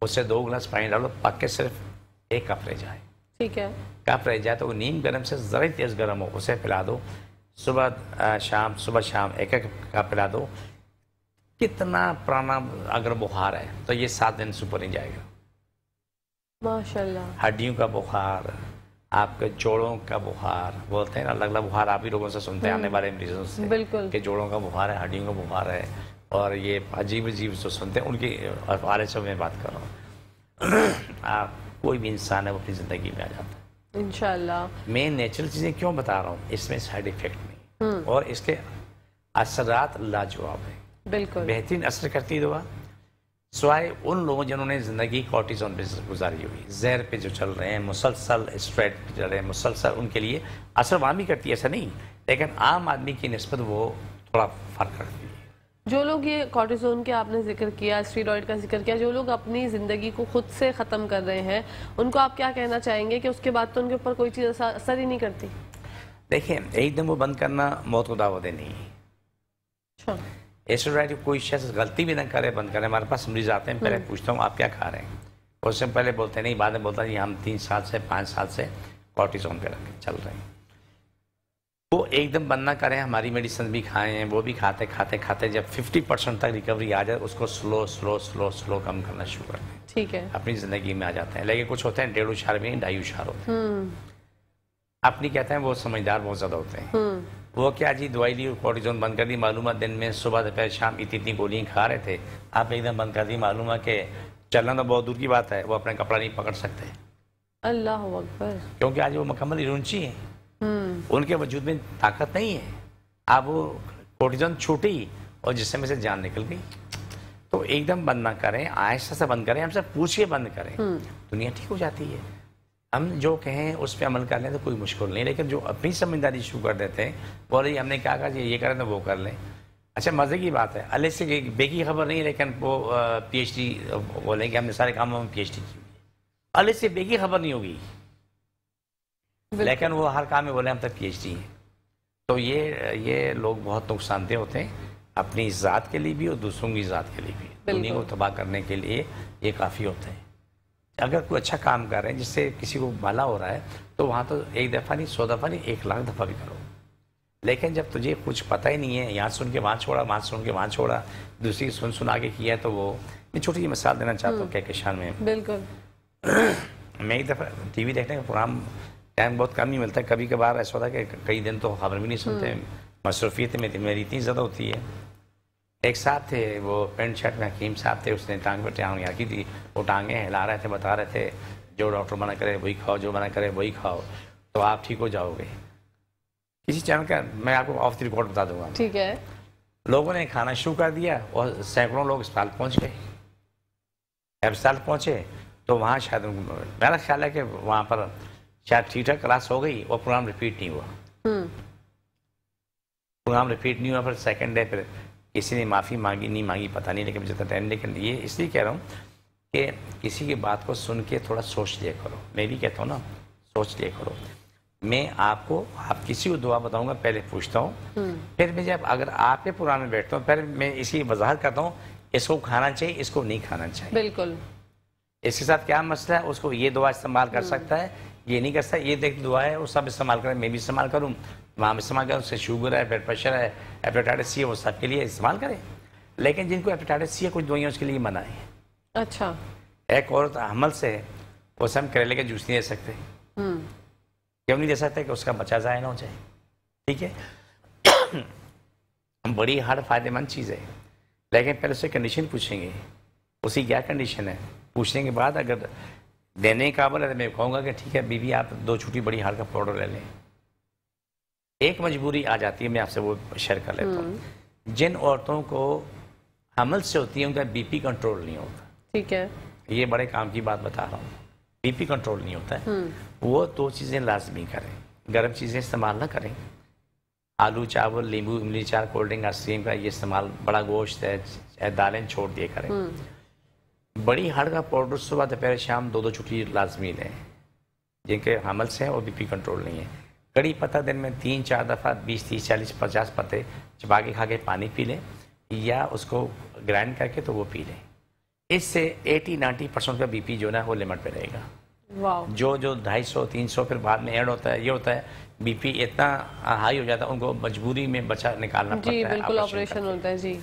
उससे दो गिलास पानी डालो पक के सिर्फ़ एक कप रह जाए। ठीक है। कप रह जाए तो वो नीम गर्म से ज़रा तेज़ गर्म हो उसे पिला दो। सुबह शाम सुबह शाम एक एक कप पिला दो। कितना पुराना अगर बुखार है तो ये सात दिन से ऊपर नहीं जाएगा। माशाल्लाह। हड्डियों का बुखार आपके जोड़ों का बुखार बोलते हैं ना अलग अलग बुखार आप ही लोगों से सुनते हैं आने वाले मरीजों से बिल्कुल। कि जोड़ों का बुखार है हड्डियों का बुखार है। और ये अजीब अजीब जो सुनते हैं उनकी हवाले से मैं बात कर रहा हूँ। आप कोई भी इंसान है वो अपनी ज़िंदगी में आ जाता है। इंशाल्लाह। मैं नेचुरल चीज़ें क्यों बता रहा हूँ? इसमें साइड इफ़ेक्ट नहीं। और इसके असरात लाजवाब है। बिल्कुल। बेहतरीन असर करती दवा सिवाय उन लोगों जिन्होंने ज़िंदगी कॉर्टिजोन पे गुजारी हुई। जहर पे जो चल रहे हैं मुसलसल स्ट्रेट पे चल रहे हैं मुसलसल उनके लिए असर भी करती है ऐसा नहीं। लेकिन आम आदमी की नस्बत वो थोड़ा फ़र्क रखती है। जो लोग ये कॉर्टिसोन के आपने ज़िक्र किया स्टीरॉयड का ज़िक्र किया जो लोग अपनी ज़िंदगी को खुद से ख़त्म कर रहे हैं उनको आप क्या कहना चाहेंगे कि उसके बाद तो उनके ऊपर कोई चीज़ असर ही नहीं करती? देखिए एकदम वो बंद करना मौत को है। नहीं अच्छा एस्ट्रोडाइट कोई शख्स गलती भी ना करे बंद करे हमारे पास मरीज़ आते हैं पहले पूछता हूँ आप क्या खा रहे हैं? उससे पहले बोलते नहीं बाद में बोलता है हम तीन साल से पाँच साल से कॉर्टिसोन पे चल रहे हैं। वो एकदम बंद ना करें हमारी मेडिसिन भी खाए हैं वो भी खाते खाते खाते जब 50 परसेंट तक रिकवरी आ जाए उसको स्लो स्लो स्लो स्लो कम करना शुरू कर दें। ठीक है। अपनी ज़िंदगी में आ जाते हैं। लेकिन कुछ होते हैं डेढ़ उछार भी ढाई उछार होते हैं। हम्म। अपनी कहते हैं वो समझदार बहुत ज़्यादा होते हैं। वो क्या जी दवाई ली कोर्टिजोन बंद कर दी मालूम दिन में सुबह दोपहर शाम इतनी इतनी गोलियाँ खा रहे थे। आप एकदम बंद कर दी मालूम है कि चलना तो बहुत दूर की बात है वो अपना कपड़ा नहीं पकड़ सकते। अल्लाह अकबर। क्योंकि आज वो मुकम्मल इरुंची हैं। उनके वजूद में ताकत नहीं है। अब वो कोर्टिजोन छूटी और जिससे में से जान निकल गई। तो एकदम बंद ना करें आहिस्ता से बंद करें हमसे पूछ के बंद करें। दुनिया ठीक हो जाती है। हम जो कहें उस पर अमल कर लें तो कोई मुश्किल नहीं। लेकिन जो अपनी समझदारी शुरू कर देते हैं बोले हमने क्या कहा ये करें तो वो कर लें। अच्छा मज़े की बात है। अल्ले से बे की खबर नहीं लेकिन वो पी एच डी बोलेंगे हमने सारे कामों में पी एच डी की अल्ले से बेकी खबर नहीं होगी। लेकिन वो हर काम में बोले हम एच डी हैं। तो ये ये लोग बहुत नुकसानदेह होते हैं अपनी ज़ात के लिए भी और दूसरों की ज़ात के लिए भी। दुनिया को तबाह करने के लिए ये काफ़ी होते हैं। अगर कोई अच्छा काम कर रहे हैं जिससे किसी को भला हो रहा है तो वहाँ तो एक दफ़ा नहीं सौ दफ़ा नहीं एक लाख दफ़ा भी करो। लेकिन जब तुझे कुछ पता ही नहीं है यहाँ सुन के वहाँ छोड़ा वहाँ सुन के वहाँ छोड़ा दूसरी सुन सुना के किया तो वो मैं छोटी सी मिसाल देना चाहता हूँ हम्म। क्या किसान में। बिल्कुल। मैं एक दफ़ा टीवी देखने का प्रोग्राम टाइम बहुत कम ही मिलता है। कभी कभार ऐसा होता है कि कई दिन तो खबर भी नहीं सुनते। हम्म। मसरूफियत में मेरी इतनी ज़्यादा होती है। एक साहब थे वो पेंट शर्ट में हकीम साहब थे उसने टांग पर टांग की थी। वो टांगे हिला रहे थे बता रहे थे जो डॉक्टर मना करे वही खाओ जो मना करे वही खाओ। तो आप ठीक हो जाओगे। किसी चैनल का मैं आपको ऑफ़ द रिकॉर्ड बता दूँगा। ठीक है। लोगों ने खाना शुरू कर दिया और सैकड़ों लोग अस्पताल पहुँच गए। अस्पताल पहुँचे तो वहाँ शायद मेरा ख्याल है कि वहाँ पर शायद ठीक ठाक क्लास हो गई और प्रोग्राम रिपीट नहीं हुआ। हम्म। प्रोग्राम रिपीट नहीं हुआ फिर सेकेंड डे फिर किसी ने माफ़ी मांगी नहीं मांगी पता नहीं लेकिन मुझे टाइम लेकिन ये इसलिए कह रहा हूँ कि किसी की बात को सुन के थोड़ा सोच लिया करो। मैं भी कहता हूँ ना सोच लिया करो। मैं आपको आप किसी को दुआ बताऊँगा पहले पूछता हूँ। हम्म। फिर मैं जब अगर आप पे पुराने बैठता हूँ फिर मैं इसी वजाहत करता हूँ इसको खाना चाहिए इसको नहीं खाना चाहिए। बिल्कुल। इसके साथ क्या मसला है? उसको ये दुआ इस्तेमाल कर हम्म। सकता है ये नहीं कर सकता ये देख दुआ है वो सब इस्तेमाल करें मैं भी इस्तेमाल करूँ वहाँ इस्तेमाल करें उससे शुगर है ब्लड प्रेशर है हेपेटाइटिस सी है वो सबके लिए इस्तेमाल करें। लेकिन जिनको हेपेटाइटिस सी है कुछ दवाइयाँ उसके लिए मना है। अच्छा। एक औरत हमल से है उसे हम करेले का जूस नहीं दे सकते। हम्म। क्यों नहीं दे सकते कि उसका बच्चा ज़ाया ना हो जाए? ठीक है? बड़ी हार्ड फ़ायदेमंद चीज़ है। लेकिन पहले उससे कंडीशन पूछेंगे। उसी क्या कंडीशन है? पूछने के बाद अगर देने का काबल है तो मैं कहूँगा कि ठीक है बीबी आप दो छुट्टी बड़ी हार्ड का पाउडर ले लें। एक मजबूरी आ जाती है मैं आपसे वो शेयर कर लेता हूँ। हम्म। जिन औरतों को हमल से होती है उनका बीपी कंट्रोल नहीं होता। ठीक है। ये बड़े काम की बात बता रहा हूँ। बीपी कंट्रोल नहीं होता है। हम्म। वो दो चीज़ें लाजमी करें। गर्म चीज़ें इस्तेमाल ना करें। आलू चावल नींबू इमली चार कोल्ड ड्रिंक आइसक्रीम का ये इस्तेमाल बड़ा गोश्त है दालें छोड़ दिए करें। हम्म। बड़ी हड़ का पाउडर सुबह दोपहर शाम दो दो छुट्टी लाजमी लें। जिनके हमल से हैं और बीपी कंट्रोल नहीं है। कड़ी पत्ता दिन में तीन चार दफ़ा बीस तीस चालीस पचास पत्ते चबा के खा के पानी पी लें या उसको ग्राइंड करके तो वो पी लें। इससे 80 90 परसेंट का बीपी जो ना वो लिमिट पे रहेगा। जो जो 250 300 फिर बाद में ऐड होता है ये होता है बीपी इतना हाई हो जाता है उनको मजबूरी में बचा निकालना जी, पड़ता है बिल्कुल ऑपरेशन होता है जी।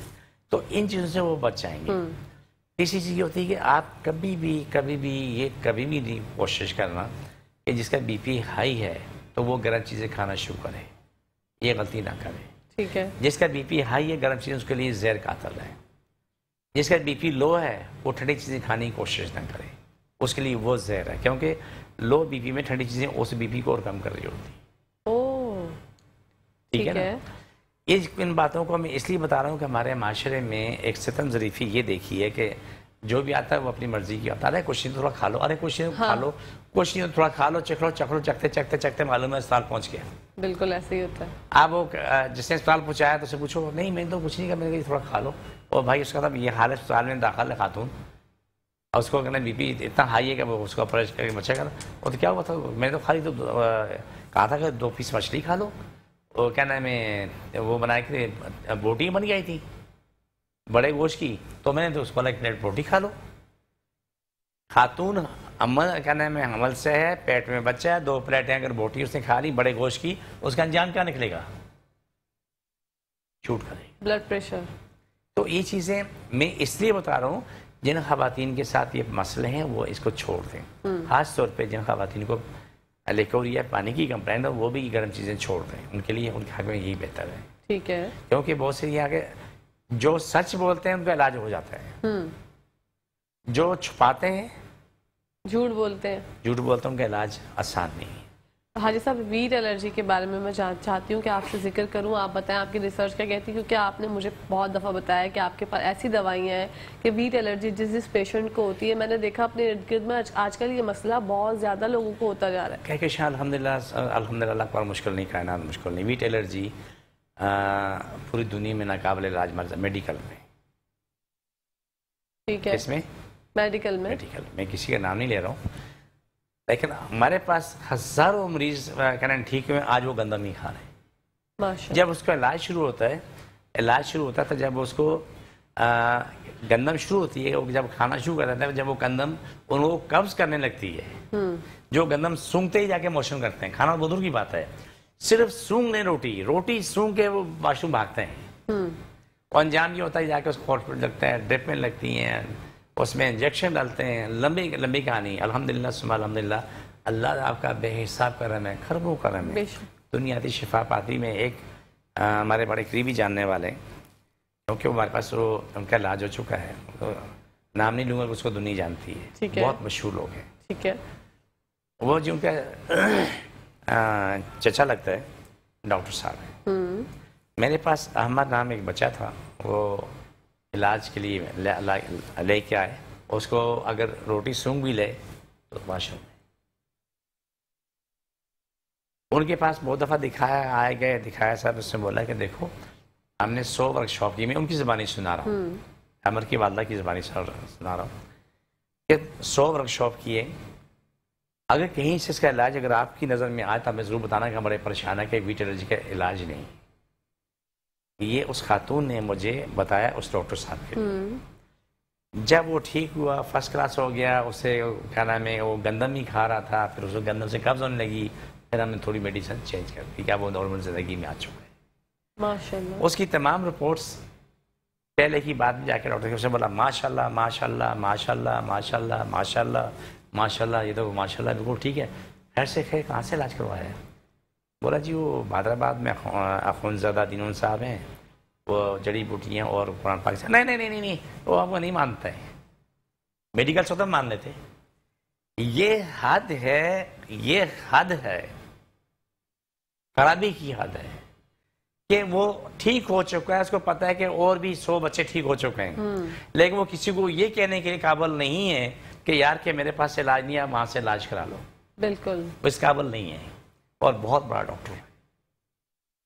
तो इन चीज़ों से वो बच जाएँगे। हम्म। तीसरी चीज़ ये होती है कि आप कभी भी कभी भी ये कभी भी नहीं कोशिश करना कि जिसका बीपी हाई है तो वो गर्म चीज़ें खाना शुरू करें। ये गलती ना करें। ठीक है। जिसका बीपी हाई है गर्म चीज़ें उसके लिए जहर कातल है। जिसका बीपी लो है वो ठंडी चीज़ें खाने की कोशिश ना करें। उसके लिए वो जहर है क्योंकि लो बीपी में ठंडी चीज़ें उस बीपी को और कम कर रही होती ठीक है ना? ये इन बातों को मैं इसलिए बता रहा हूँ कि हमारे माशरे में एक सितम जरीफी ये देखी है कि जो भी आता है वो अपनी मर्ज़ी की आता है। कुछ नहीं थोड़ा खा लो। अरे कुछ नहीं हाँ। खा लो। कुछ नहीं थोड़ा खा लो चख लो चख लो चखते चखते चखते मालूम है अस्पताल पहुँच गया। बिल्कुल ऐसे ही होता है। आप वो जिसने अस्पताल पहुँचाया तो उसे पूछो नहीं मैंने तो कुछ नहीं कहा मैंने थोड़ा खा लो। और भाई उसका था ये हाल अस्पताल में दाखिल है खातून। और उसको कहना बीपी इतना हाई है कि वो उसको ऑपरेश करके बच्चा कर। और तो क्या हुआ था? मैंने तो खाली तो कहा था कि दो पीस मछली खा लो। और क्या नाम है वो बनाए कि बोटी बन गई थी बड़े गोश्त की। तो मैंने तो उसको एक प्लेट रोटी खा लो। खातून अमल क्या नाम है हमल से है पेट में बच्चा है दो प्लेटें अगर बोटी उसने खा ली बड़े गोश्त की उसका अंजाम क्या निकलेगा? छूट करेगा ब्लड प्रेशर तो ये चीज़ें मैं इसलिए बता रहा हूँ जिन खातन के साथ ये मसले हैं वो इसको छोड़ दें। हम्म। खास तौर पे जिन खातन को लेकोरिया पानी की कंप्लेन है वो भी गर्म चीज़ें छोड़ रहे हैं उनके लिए उनके हक में यही बेहतर है। ठीक है। क्योंकि बहुत से यहाँ के जो सच बोलते हैं उनका इलाज हो जाता है। हम्म। जो छुपाते हैं झूठ बोलते हैं। झूठ बोलते हैं उनका इलाज आसान नहीं है। हाजी साहब वीट एलर्जी के बारे में मैं चाहती हूँ कि आपसे ज़िक्र करूँ। आप बताएँ आपकी रिसर्च क्या कहती है? क्योंकि आपने मुझे बहुत दफ़ा बताया कि आपके पास ऐसी दवाइयाँ हैं कि वीट एलर्जी जिस जिस पेशेंट को होती है मैंने देखा अपने इर्द गिर्द में आज- आजकल ये मसला बहुत ज़्यादा लोगों को होता जा रहा है। कह के शाह अलहमदिल्ला अलहमदिल्ला पर मुश्किल नहीं कायनात मुश्किल नहीं। वीट एलर्जी पूरी दुनिया में नाकाबले इलाज मर्ज मेडिकल में। ठीक है। इसमें मेडिकल में। मेडिकल मैं किसी का नाम नहीं ले रहा हूँ। लेकिन हमारे पास हज़ारों मरीज़ कहना ठीक हुए आज वो गंदम नहीं खा रहे हैं। जब उसका इलाज शुरू होता है इलाज शुरू होता था जब उसको आ, गंदम शुरू होती है वो जब खाना शुरू कर देता है जब वो गंदम उनको कब्ज करने लगती है। हम्म। जो गंदम सूंघते ही जाके मोशन करते हैं। खाना बहुत दूर की बात है। सिर्फ़ सूंघ लें रोटी रोटी सूंघ के वो वाशरूम भागते हैं। हम्म। और अंजाम ये होता है जाके उसको हॉस्पिटल लगता है ड्रिप में लगती हैं उसमें इंजेक्शन डालते हैं। लंबी लंबी कहानी। अलहमदिल्ला सुबह अलहमदिल्ला अल्लाह आपका बेहिसाब करम है खरबों करम है। दुनियाती शिफा पाती में एक हमारे बड़े करीबी जानने वाले क्योंकि वो हमारे पास वो उनका इलाज हो चुका है। तो नाम नहीं लूँगा उसको दुनिया जानती है। है। बहुत मशहूर लोग हैं। ठीक है। वो जो उनका चचा लगता है डॉक्टर साहब है। हम्म। मेरे पास अहमद नाम एक बच्चा था। वो इलाज के लिए लेके आए। उसको अगर रोटी सूंघ भी ले तो वाशरूम में उनके पास बहुत दफ़ा दिखाया आए गए दिखाया साहब उसने बोला कि देखो हमने सौ वर्कशॉप की मैं उनकी ज़बानी सुना रहा हूँ। अमर की वालदा की ज़बानी सुना रहा हूँ। कि सौ वर्कशॉप किए। अगर कहीं से इसका इलाज अगर आपकी नज़र में आए तो हमें ज़रूर बताना कि हम बड़े परेशान है कि वीट एलर्जी का इलाज नहीं। ये उस खातून ने मुझे बताया उस डॉक्टर साहब के हम्म। जब वो ठीक हुआ फ़र्स्ट क्लास हो गया उसे क्या नाम है वो गंदम ही खा रहा था फिर उसको गंदम से कब्ज होने लगी फिर हमने थोड़ी मेडिसिन चेंज कर दी क्या वो नॉर्मल ज़िंदगी में आ चुका है। माशाल्लाह। उसकी तमाम रिपोर्ट्स पहले की बात में जाकर डॉक्टर उसने बोला माशाल्लाह माशाल्लाह माशाल्लाह माशाल्लाह माशाल्लाह माशाल्लाह ये तो माशाल्लाह बिल्कुल ठीक है। खैर से खैर कहाँ से इलाज करवाया बोला जी वो भादराबाद में अखुनज़दा दीनून साहब हैं। वो जड़ी बूटियाँ और कुरान पाक से नहीं नहीं नहीं नहीं नहीं वो नहीं मानते। हैं मेडिकल स्वतः मान लेते। ये हद है ये हद है खराबी की हद है कि वो ठीक हो चुका है उसको पता है कि और भी सौ बच्चे ठीक हो चुके हैं। लेकिन वो किसी को ये कहने के लिए काबिल नहीं है कि यार के मेरे पास इलाज नहीं है वहाँ से इलाज करा लो। बिल्कुल। वो इस काबिल नहीं है। और बहुत बड़ा डॉक्टर है।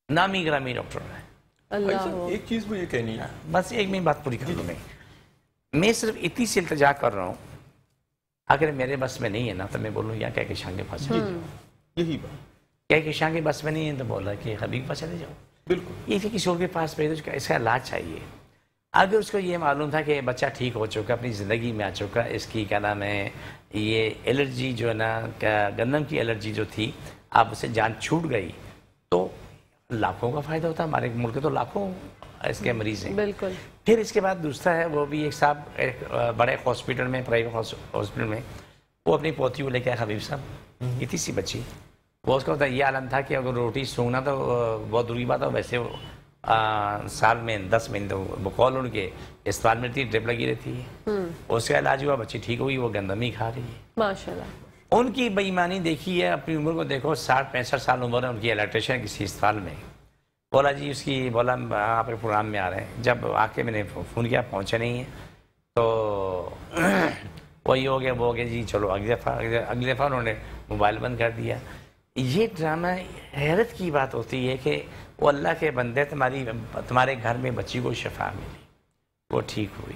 नामी ग्रामी डॉक्टर है। अल्लाह एक चीज़ मुझे कहनी है। बस एक मेरी बात पूरी कर लूँ मैं। मैं सिर्फ़ इतनी सी इल्तजा कर रहा हूँ अगर मेरे बस में नहीं है ना तो मैं बोलूँ यहाँ क्या के शांगे पास यही बात। क्या के शांगे बस में नहीं है तो बोला कि हबीब पास चले जाओ। बिल्कुल। ये किसी के पास भेजो उसका इसका इलाज चाहिए। अगर उसको ये मालूम था कि बच्चा ठीक हो चुका अपनी ज़िंदगी में आ चुका इसकी क्या नाम है ये एलर्जी जो है ना गंदम की एलर्जी जो थी आप उसे जान छूट गई तो लाखों का फ़ायदा होता है हमारे मुल्क के तो लाखों इसके मरीज़ हैं। बिल्कुल। फिर इसके बाद दूसरा है वो भी एक साहब एक बड़े हॉस्पिटल में प्राइवेट हॉस्पिटल में वो अपनी पोती को लेके आए हबीब साहब। इतनी सी बच्ची। वो उसका होता ये आलम था कि अगर रोटी सूंघना तो बहुत दूरी बात है वैसे अ, साल में दस महीने तो बकौल उनके अस्पताल में ड्रिप लगी रहती है। उसका इलाज हुआ बच्ची ठीक हुई वो गंदम ही खा रही है। माशाल्लाह। उनकी बेईमानी देखी है, अपनी उम्र को देखो, साठ, पैंसठ साल उम्र है, उनकी इलेक्ट्रिशियन किसी अस्पताल में। बोला जी, उसकी, बोला, आप प्रोग्राम में आ रहे हैं। जब आके मैंने फ़ोन किया, पहुँचे नहीं है। तो वही हो गया, वो हो गया, जी, चलो, अगले दफ़ा अगले दफ़ा उन्होंने मोबाइल बंद कर दिया। ये ड्रामा, हैरत की बात होती है कि वो अल्लाह के बंदे, तुम्हारी, तुम्हारे घर में बच्ची को शफा मिली। वो ठीक हुई।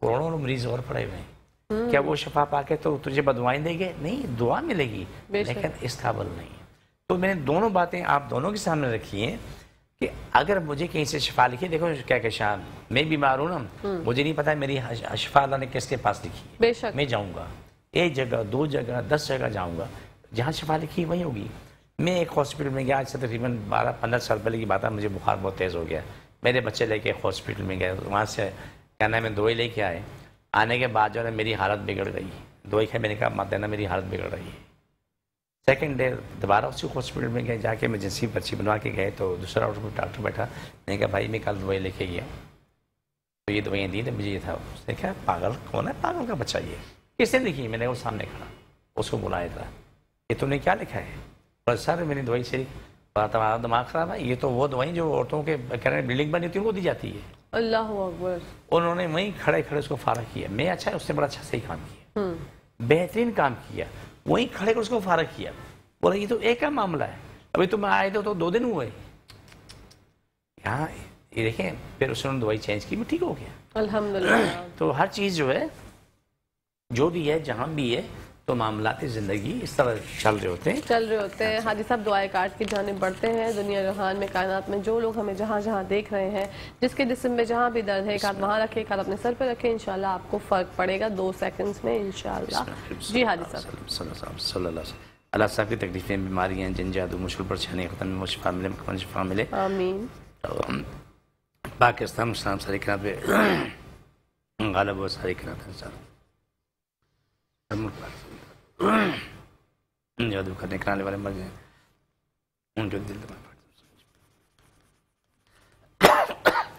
करोड़ों मरीज़ और पड़े हुए हैं। क्या वो शफा पाके तो तुझे बदवाएँ देंगे? नहीं दुआ मिलेगी लेकिन इस काबल नहीं। तो मैंने दोनों बातें आप दोनों के सामने रखी हैं कि अगर मुझे कहीं से शफा लिखी देखो क्या क्या शाम मैं बीमार हूँ ना मुझे नहीं पता मेरी ह- शफा अल्लाह ने किसके पास लिखी है। मैं जाऊँगा एक जगह दो जगह दस जगह जाऊँगा जहाँ शफा लिखी वहीं होगी। मैं एक हॉस्पिटल में गया आज से तकरीबन बारह पंद्रह साल पहले की बात है मुझे बुखार बहुत तेज़ हो गया। मेरे बच्चे लेके हॉस्पिटल में गए वहाँ से क्या नाम है दवाई लेके आए। आने के बाद जो है मेरी हालत बिगड़ गई। दवाई खाई, मैंने कहा, मत देना, मेरी हालत बिगड़ रही है। सेकेंड डे दोबारा उसी हॉस्पिटल में गए, जाके इमरजेंसी पर्ची बनवा के गए तो दूसरा डॉक्टर बैठा। मैंने कहा, भाई, मैं कल दवाई लेके गया। तो ये दवाइयाँ दी तो मुझे ये था। उसने कहा, पागल, कौन है? पागल का बच्चा ये। किसने लिखी? मैंने वो सामने खड़ा। उसको बुलाया था। ये तुमने क्या लिखा है? और सर मैंने दवाई से तुम्हारा दिमाग खराब है। ये तो वो दवाई जो औरतों के बिल्डिंग बनी होती है, उनको दी जाती है। अल्लाह अकबर। उन्होंने वहीं खड़े खड़े उसको फारक किया। मैं अच्छा है उसने बड़ा अच्छा सही काम किया। हम्म। बेहतरीन काम किया। वहीं खड़े कर उसको फारक किया। बोला ये तो एक का मामला है। अभी तुम आए थे तो दो दिन हुए। यहाँ ये देखें फिर उसने दवाई चेंज की ठीक हो गया। अल्हम्दुलिल्लाह। तो हर चीज़ जो है जो भी है जहाँ भी है तो मामला ज़िंदगी इस तरह चल रहे होते हैं। चल रहे होते हैं। हाजी साहब दुआए काट की जाने बढ़ते हैं दुनिया जहान में कायनात में। जो लोग हमें जहाँ जहाँ देख रहे हैं जिसके जिसम में जहाँ भी दर्द है एक हाथ वहाँ रखे एक हाथ अपने सर पे रखे इंशाल्लाह आपको फ़र्क पड़ेगा दो सेकंड्स में इंशाल्लाह। जी हाजी साहब। अल्लाह साहब की तकलीफें बीमारियाँ जिन जादू मुश्किल परेशानी ख़त्म शिफा मिले शिफा मिले। आमीन। तो पाकिस्तान मुस्लिम सारी किनात पे गालब सारी किनात है जादू करने कराने वाले मर गए। उनके दिल में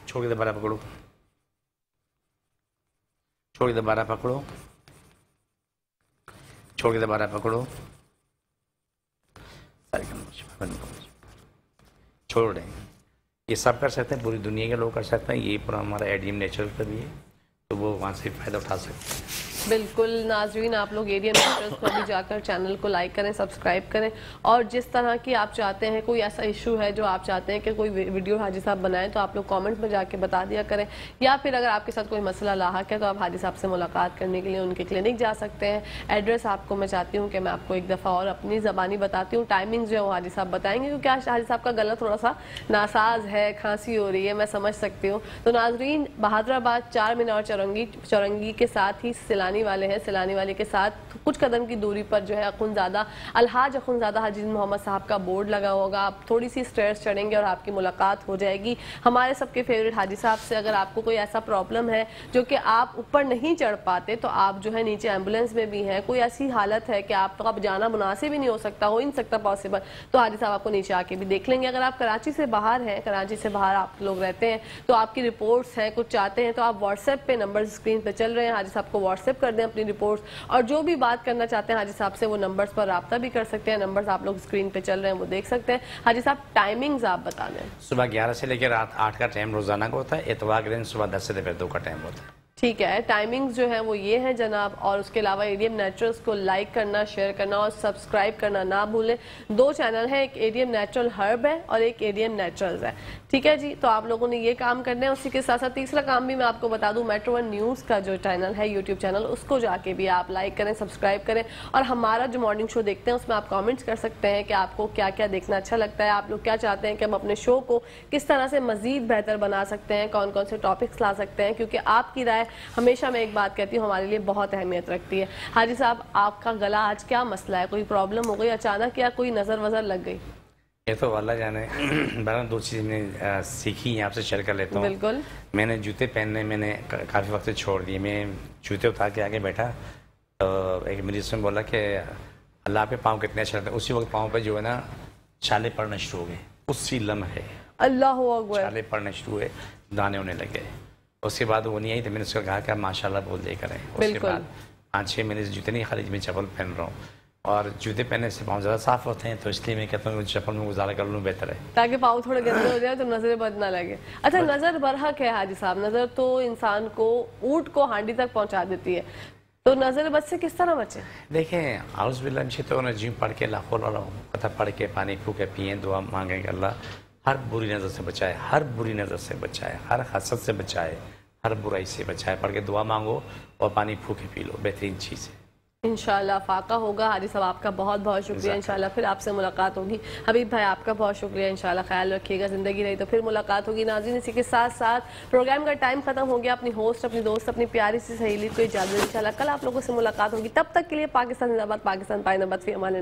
छोड़ के दोबारा पकड़ो। छोड़ के दोबारा पकड़ो। छोड़ के दोबारा पकड़ो। छोड़ रहे ये सब कर सकते हैं, पूरी दुनिया के लोग कर सकते हैं। ये पूरा हमारा एडीएम नेचर का भी है तो वो वहाँ से फ़ायदा उठा सकते हैं। बिल्कुल, नाजरीन, आप लोग एरिया न्यूज़ को भी जाकर चैनल को लाइक करें सब्सक्राइब करें। और जिस तरह की आप चाहते हैं, कोई ऐसा इशू है जो आप चाहते हैं कि कोई वीडियो हाजी साहब बनाएँ तो आप लोग कमेंट में जाके बता दिया करें। या फिर अगर आपके साथ कोई मसला लाक है तो आप हाजी साहब से मुलाकात करने के लिए उनके क्लिनिक जा सकते हैं। एड्रेस आपको मैं चाहती हूँ कि मैं आपको एक दफ़ा और अपनी ज़बानी बताती हूँ। टाइमिंग जो है वो हाजी साहब बताएँगे, क्योंकि आज हाजी साहब का गला थोड़ा सा नासाज है, खांसी हो रही है, मैं समझ सकती हूँ। तो नाजरीन, बहादुराबाद, चार मीनार चौरंगी चौरंगी के साथ ही सिलानी वाले हैं सिलानी वाले के साथ कुछ कदम की दूरी पर जो है अखुनज़ादा, अलहाज अखुनज़ादा हाजी मोहम्मद साहब का बोर्ड लगा होगा। आप थोड़ी सी स्टेयर्स चढ़ेंगे और आपकी मुलाकात हो जाएगी। हमारे सबके फेवरेट हाजी साहब से अगर आपको कोई ऐसा प्रॉब्लम है जो कि आप ऊपर नहीं चढ़ पाते तो आप जो है नीचे एंबुलेंस में भी हैं। कोई ऐसी हालत है कि आप तो जाना मुनासिब ही नहीं हो सकता, हो ही सकता पॉसिबल तो हाजी साहब आपको नीचे आके भी देख लेंगे। अगर आप कराची से बाहर हैं, कराची से बाहर आप लोग रहते हैं तो आपकी रिपोर्ट्स हैं, कुछ चाहते हैं तो आप व्हाट्सएप पे नंबर स्क्रीन पे चल रहे हैं। हाजी साहब को व्हाट्सएप कर दें अपनी रिपोर्ट्स और जो भी बात करना चाहते हैं हाजी साहब से वो नंबर्स पर रबता भी कर सकते हैं। नंबर्स आप लोग स्क्रीन पे चल रहे हैं वो देख सकते हैं। हाजी साहब टाइमिंग्स आप बता दें। सुबह ग्यारह से लेकर रात आठ का टाइम रोज़ाना का होता है। इतवार के दिन सुबह दस से लेकर दो का टाइम होता है। ठीक है टाइमिंग्स जो है वो ये है जनाब। और उसके अलावा एडीएम नेचुरल्स को लाइक करना शेयर करना और सब्सक्राइब करना ना भूलें। दो चैनल है एक एडीएम नेचुरल हर्ब है और एक एडीएम नेचुरल्स है। ठीक है जी? तो आप लोगों ने ये काम करना है, उसी के साथ साथ तीसरा काम भी मैं आपको बता दूँ मेट्रो वन न्यूज़ का जो चैनल है यूट्यूब चैनल उसको जाके भी आप लाइक करें सब्सक्राइब करें और हमारा जो मॉर्निंग शो देखते हैं, उसमें आप कॉमेंट्स कर सकते हैं कि आपको क्या क्या देखना अच्छा लगता है, आप लोग क्या चाहते हैं कि हम अपने शो को किस तरह से मजीद बेहतर बना सकते हैं कौन कौन से टॉपिक्स ला सकते हैं, क्योंकि आपकी राय हमेशा मैं एक बात कहती हूँ, हमारे लिए बहुत अहमियत रखती है। हाजी साहब, आपका गला आज क्या मसला है? कोई प्रॉब्लम हो गई, अचानक या कोई नज़र वजर लग गई? ये तो अल्लाह जाने बड़ा दो चीज़ मैंने सीखी यहाँ से शेयर कर लेता हूँ। बिल्कुल। मैंने जूते पहनने मैंने काफ़ी वक्त से छोड़ दिए। मैं जूते उतार के आगे बैठा तो एक मेरी उसमें बोला कि अल्लाह पे पाँव कितने अच्छे लगते हैं। उसी वक्त पाँव पे जो है ना छाले पड़ना शुरू हो गए। उसी लम्हे अल्लाह छाले पड़ने शुरू हुए दाने होने लगे उसके बाद वो नहीं आई तो मैंने उसको कहा कि माशाल्लाह बोल दे करें उसके बाद पाँच छः महीने से जूते नहीं खाली मैं चप्पल पहन रहा हूँ। और जूते पहनने से पाँव ज़्यादा साफ़ होते हैं तो इसलिए मैं कहता हूँ चप्पल में गुजारा कर लूँ बेहतर है। ताकि पाँव थोड़े गंदे हो जाए तो नज़र बद ना लगे। अच्छा नज़र बरहक है हाजी साहब? नज़र तो इंसान को ऊट को हांडी तक पहुँचा देती है। तो नज़र बद से किस तरह बचे? देखें हाउस बिल्ला तो जिम पढ़ के लाखों कथा पढ़ के पानी फूके पिए दुआ मांगेंगे अल्लाह हर बुरी नज़र से बचाए हर बुरी नज़र से बचाए हर हसद से बचाए हर बुराई से बचाए। पढ़ के दुआ मांगो और पानी फूके पी लो बेहतरीन चीज़ है। इनशाला फाका होगा। हाजी साहब आपका बहुत बहुत शुक्रिया इंशाल्लाह फिर आपसे मुलाकात होगी। हबीब भाई आपका बहुत शुक्रिया इंशाल्लाह ख्याल रखिएगा ज़िंदगी रही तो फिर मुलाकात होगी। नाजिन इसी के साथ साथ प्रोग्राम का टाइम खत्म हो गया। अपनी होस्ट अपनी दोस्त अपनी प्यारी सी सहेली को इजाज़त। इंशाल्लाह कल आप लोगों से मुलाकात होगी। तब तक के लिए पाकिस्तान जिंदाबाद पाकिस्तान पाए नंबर फ़ी अमान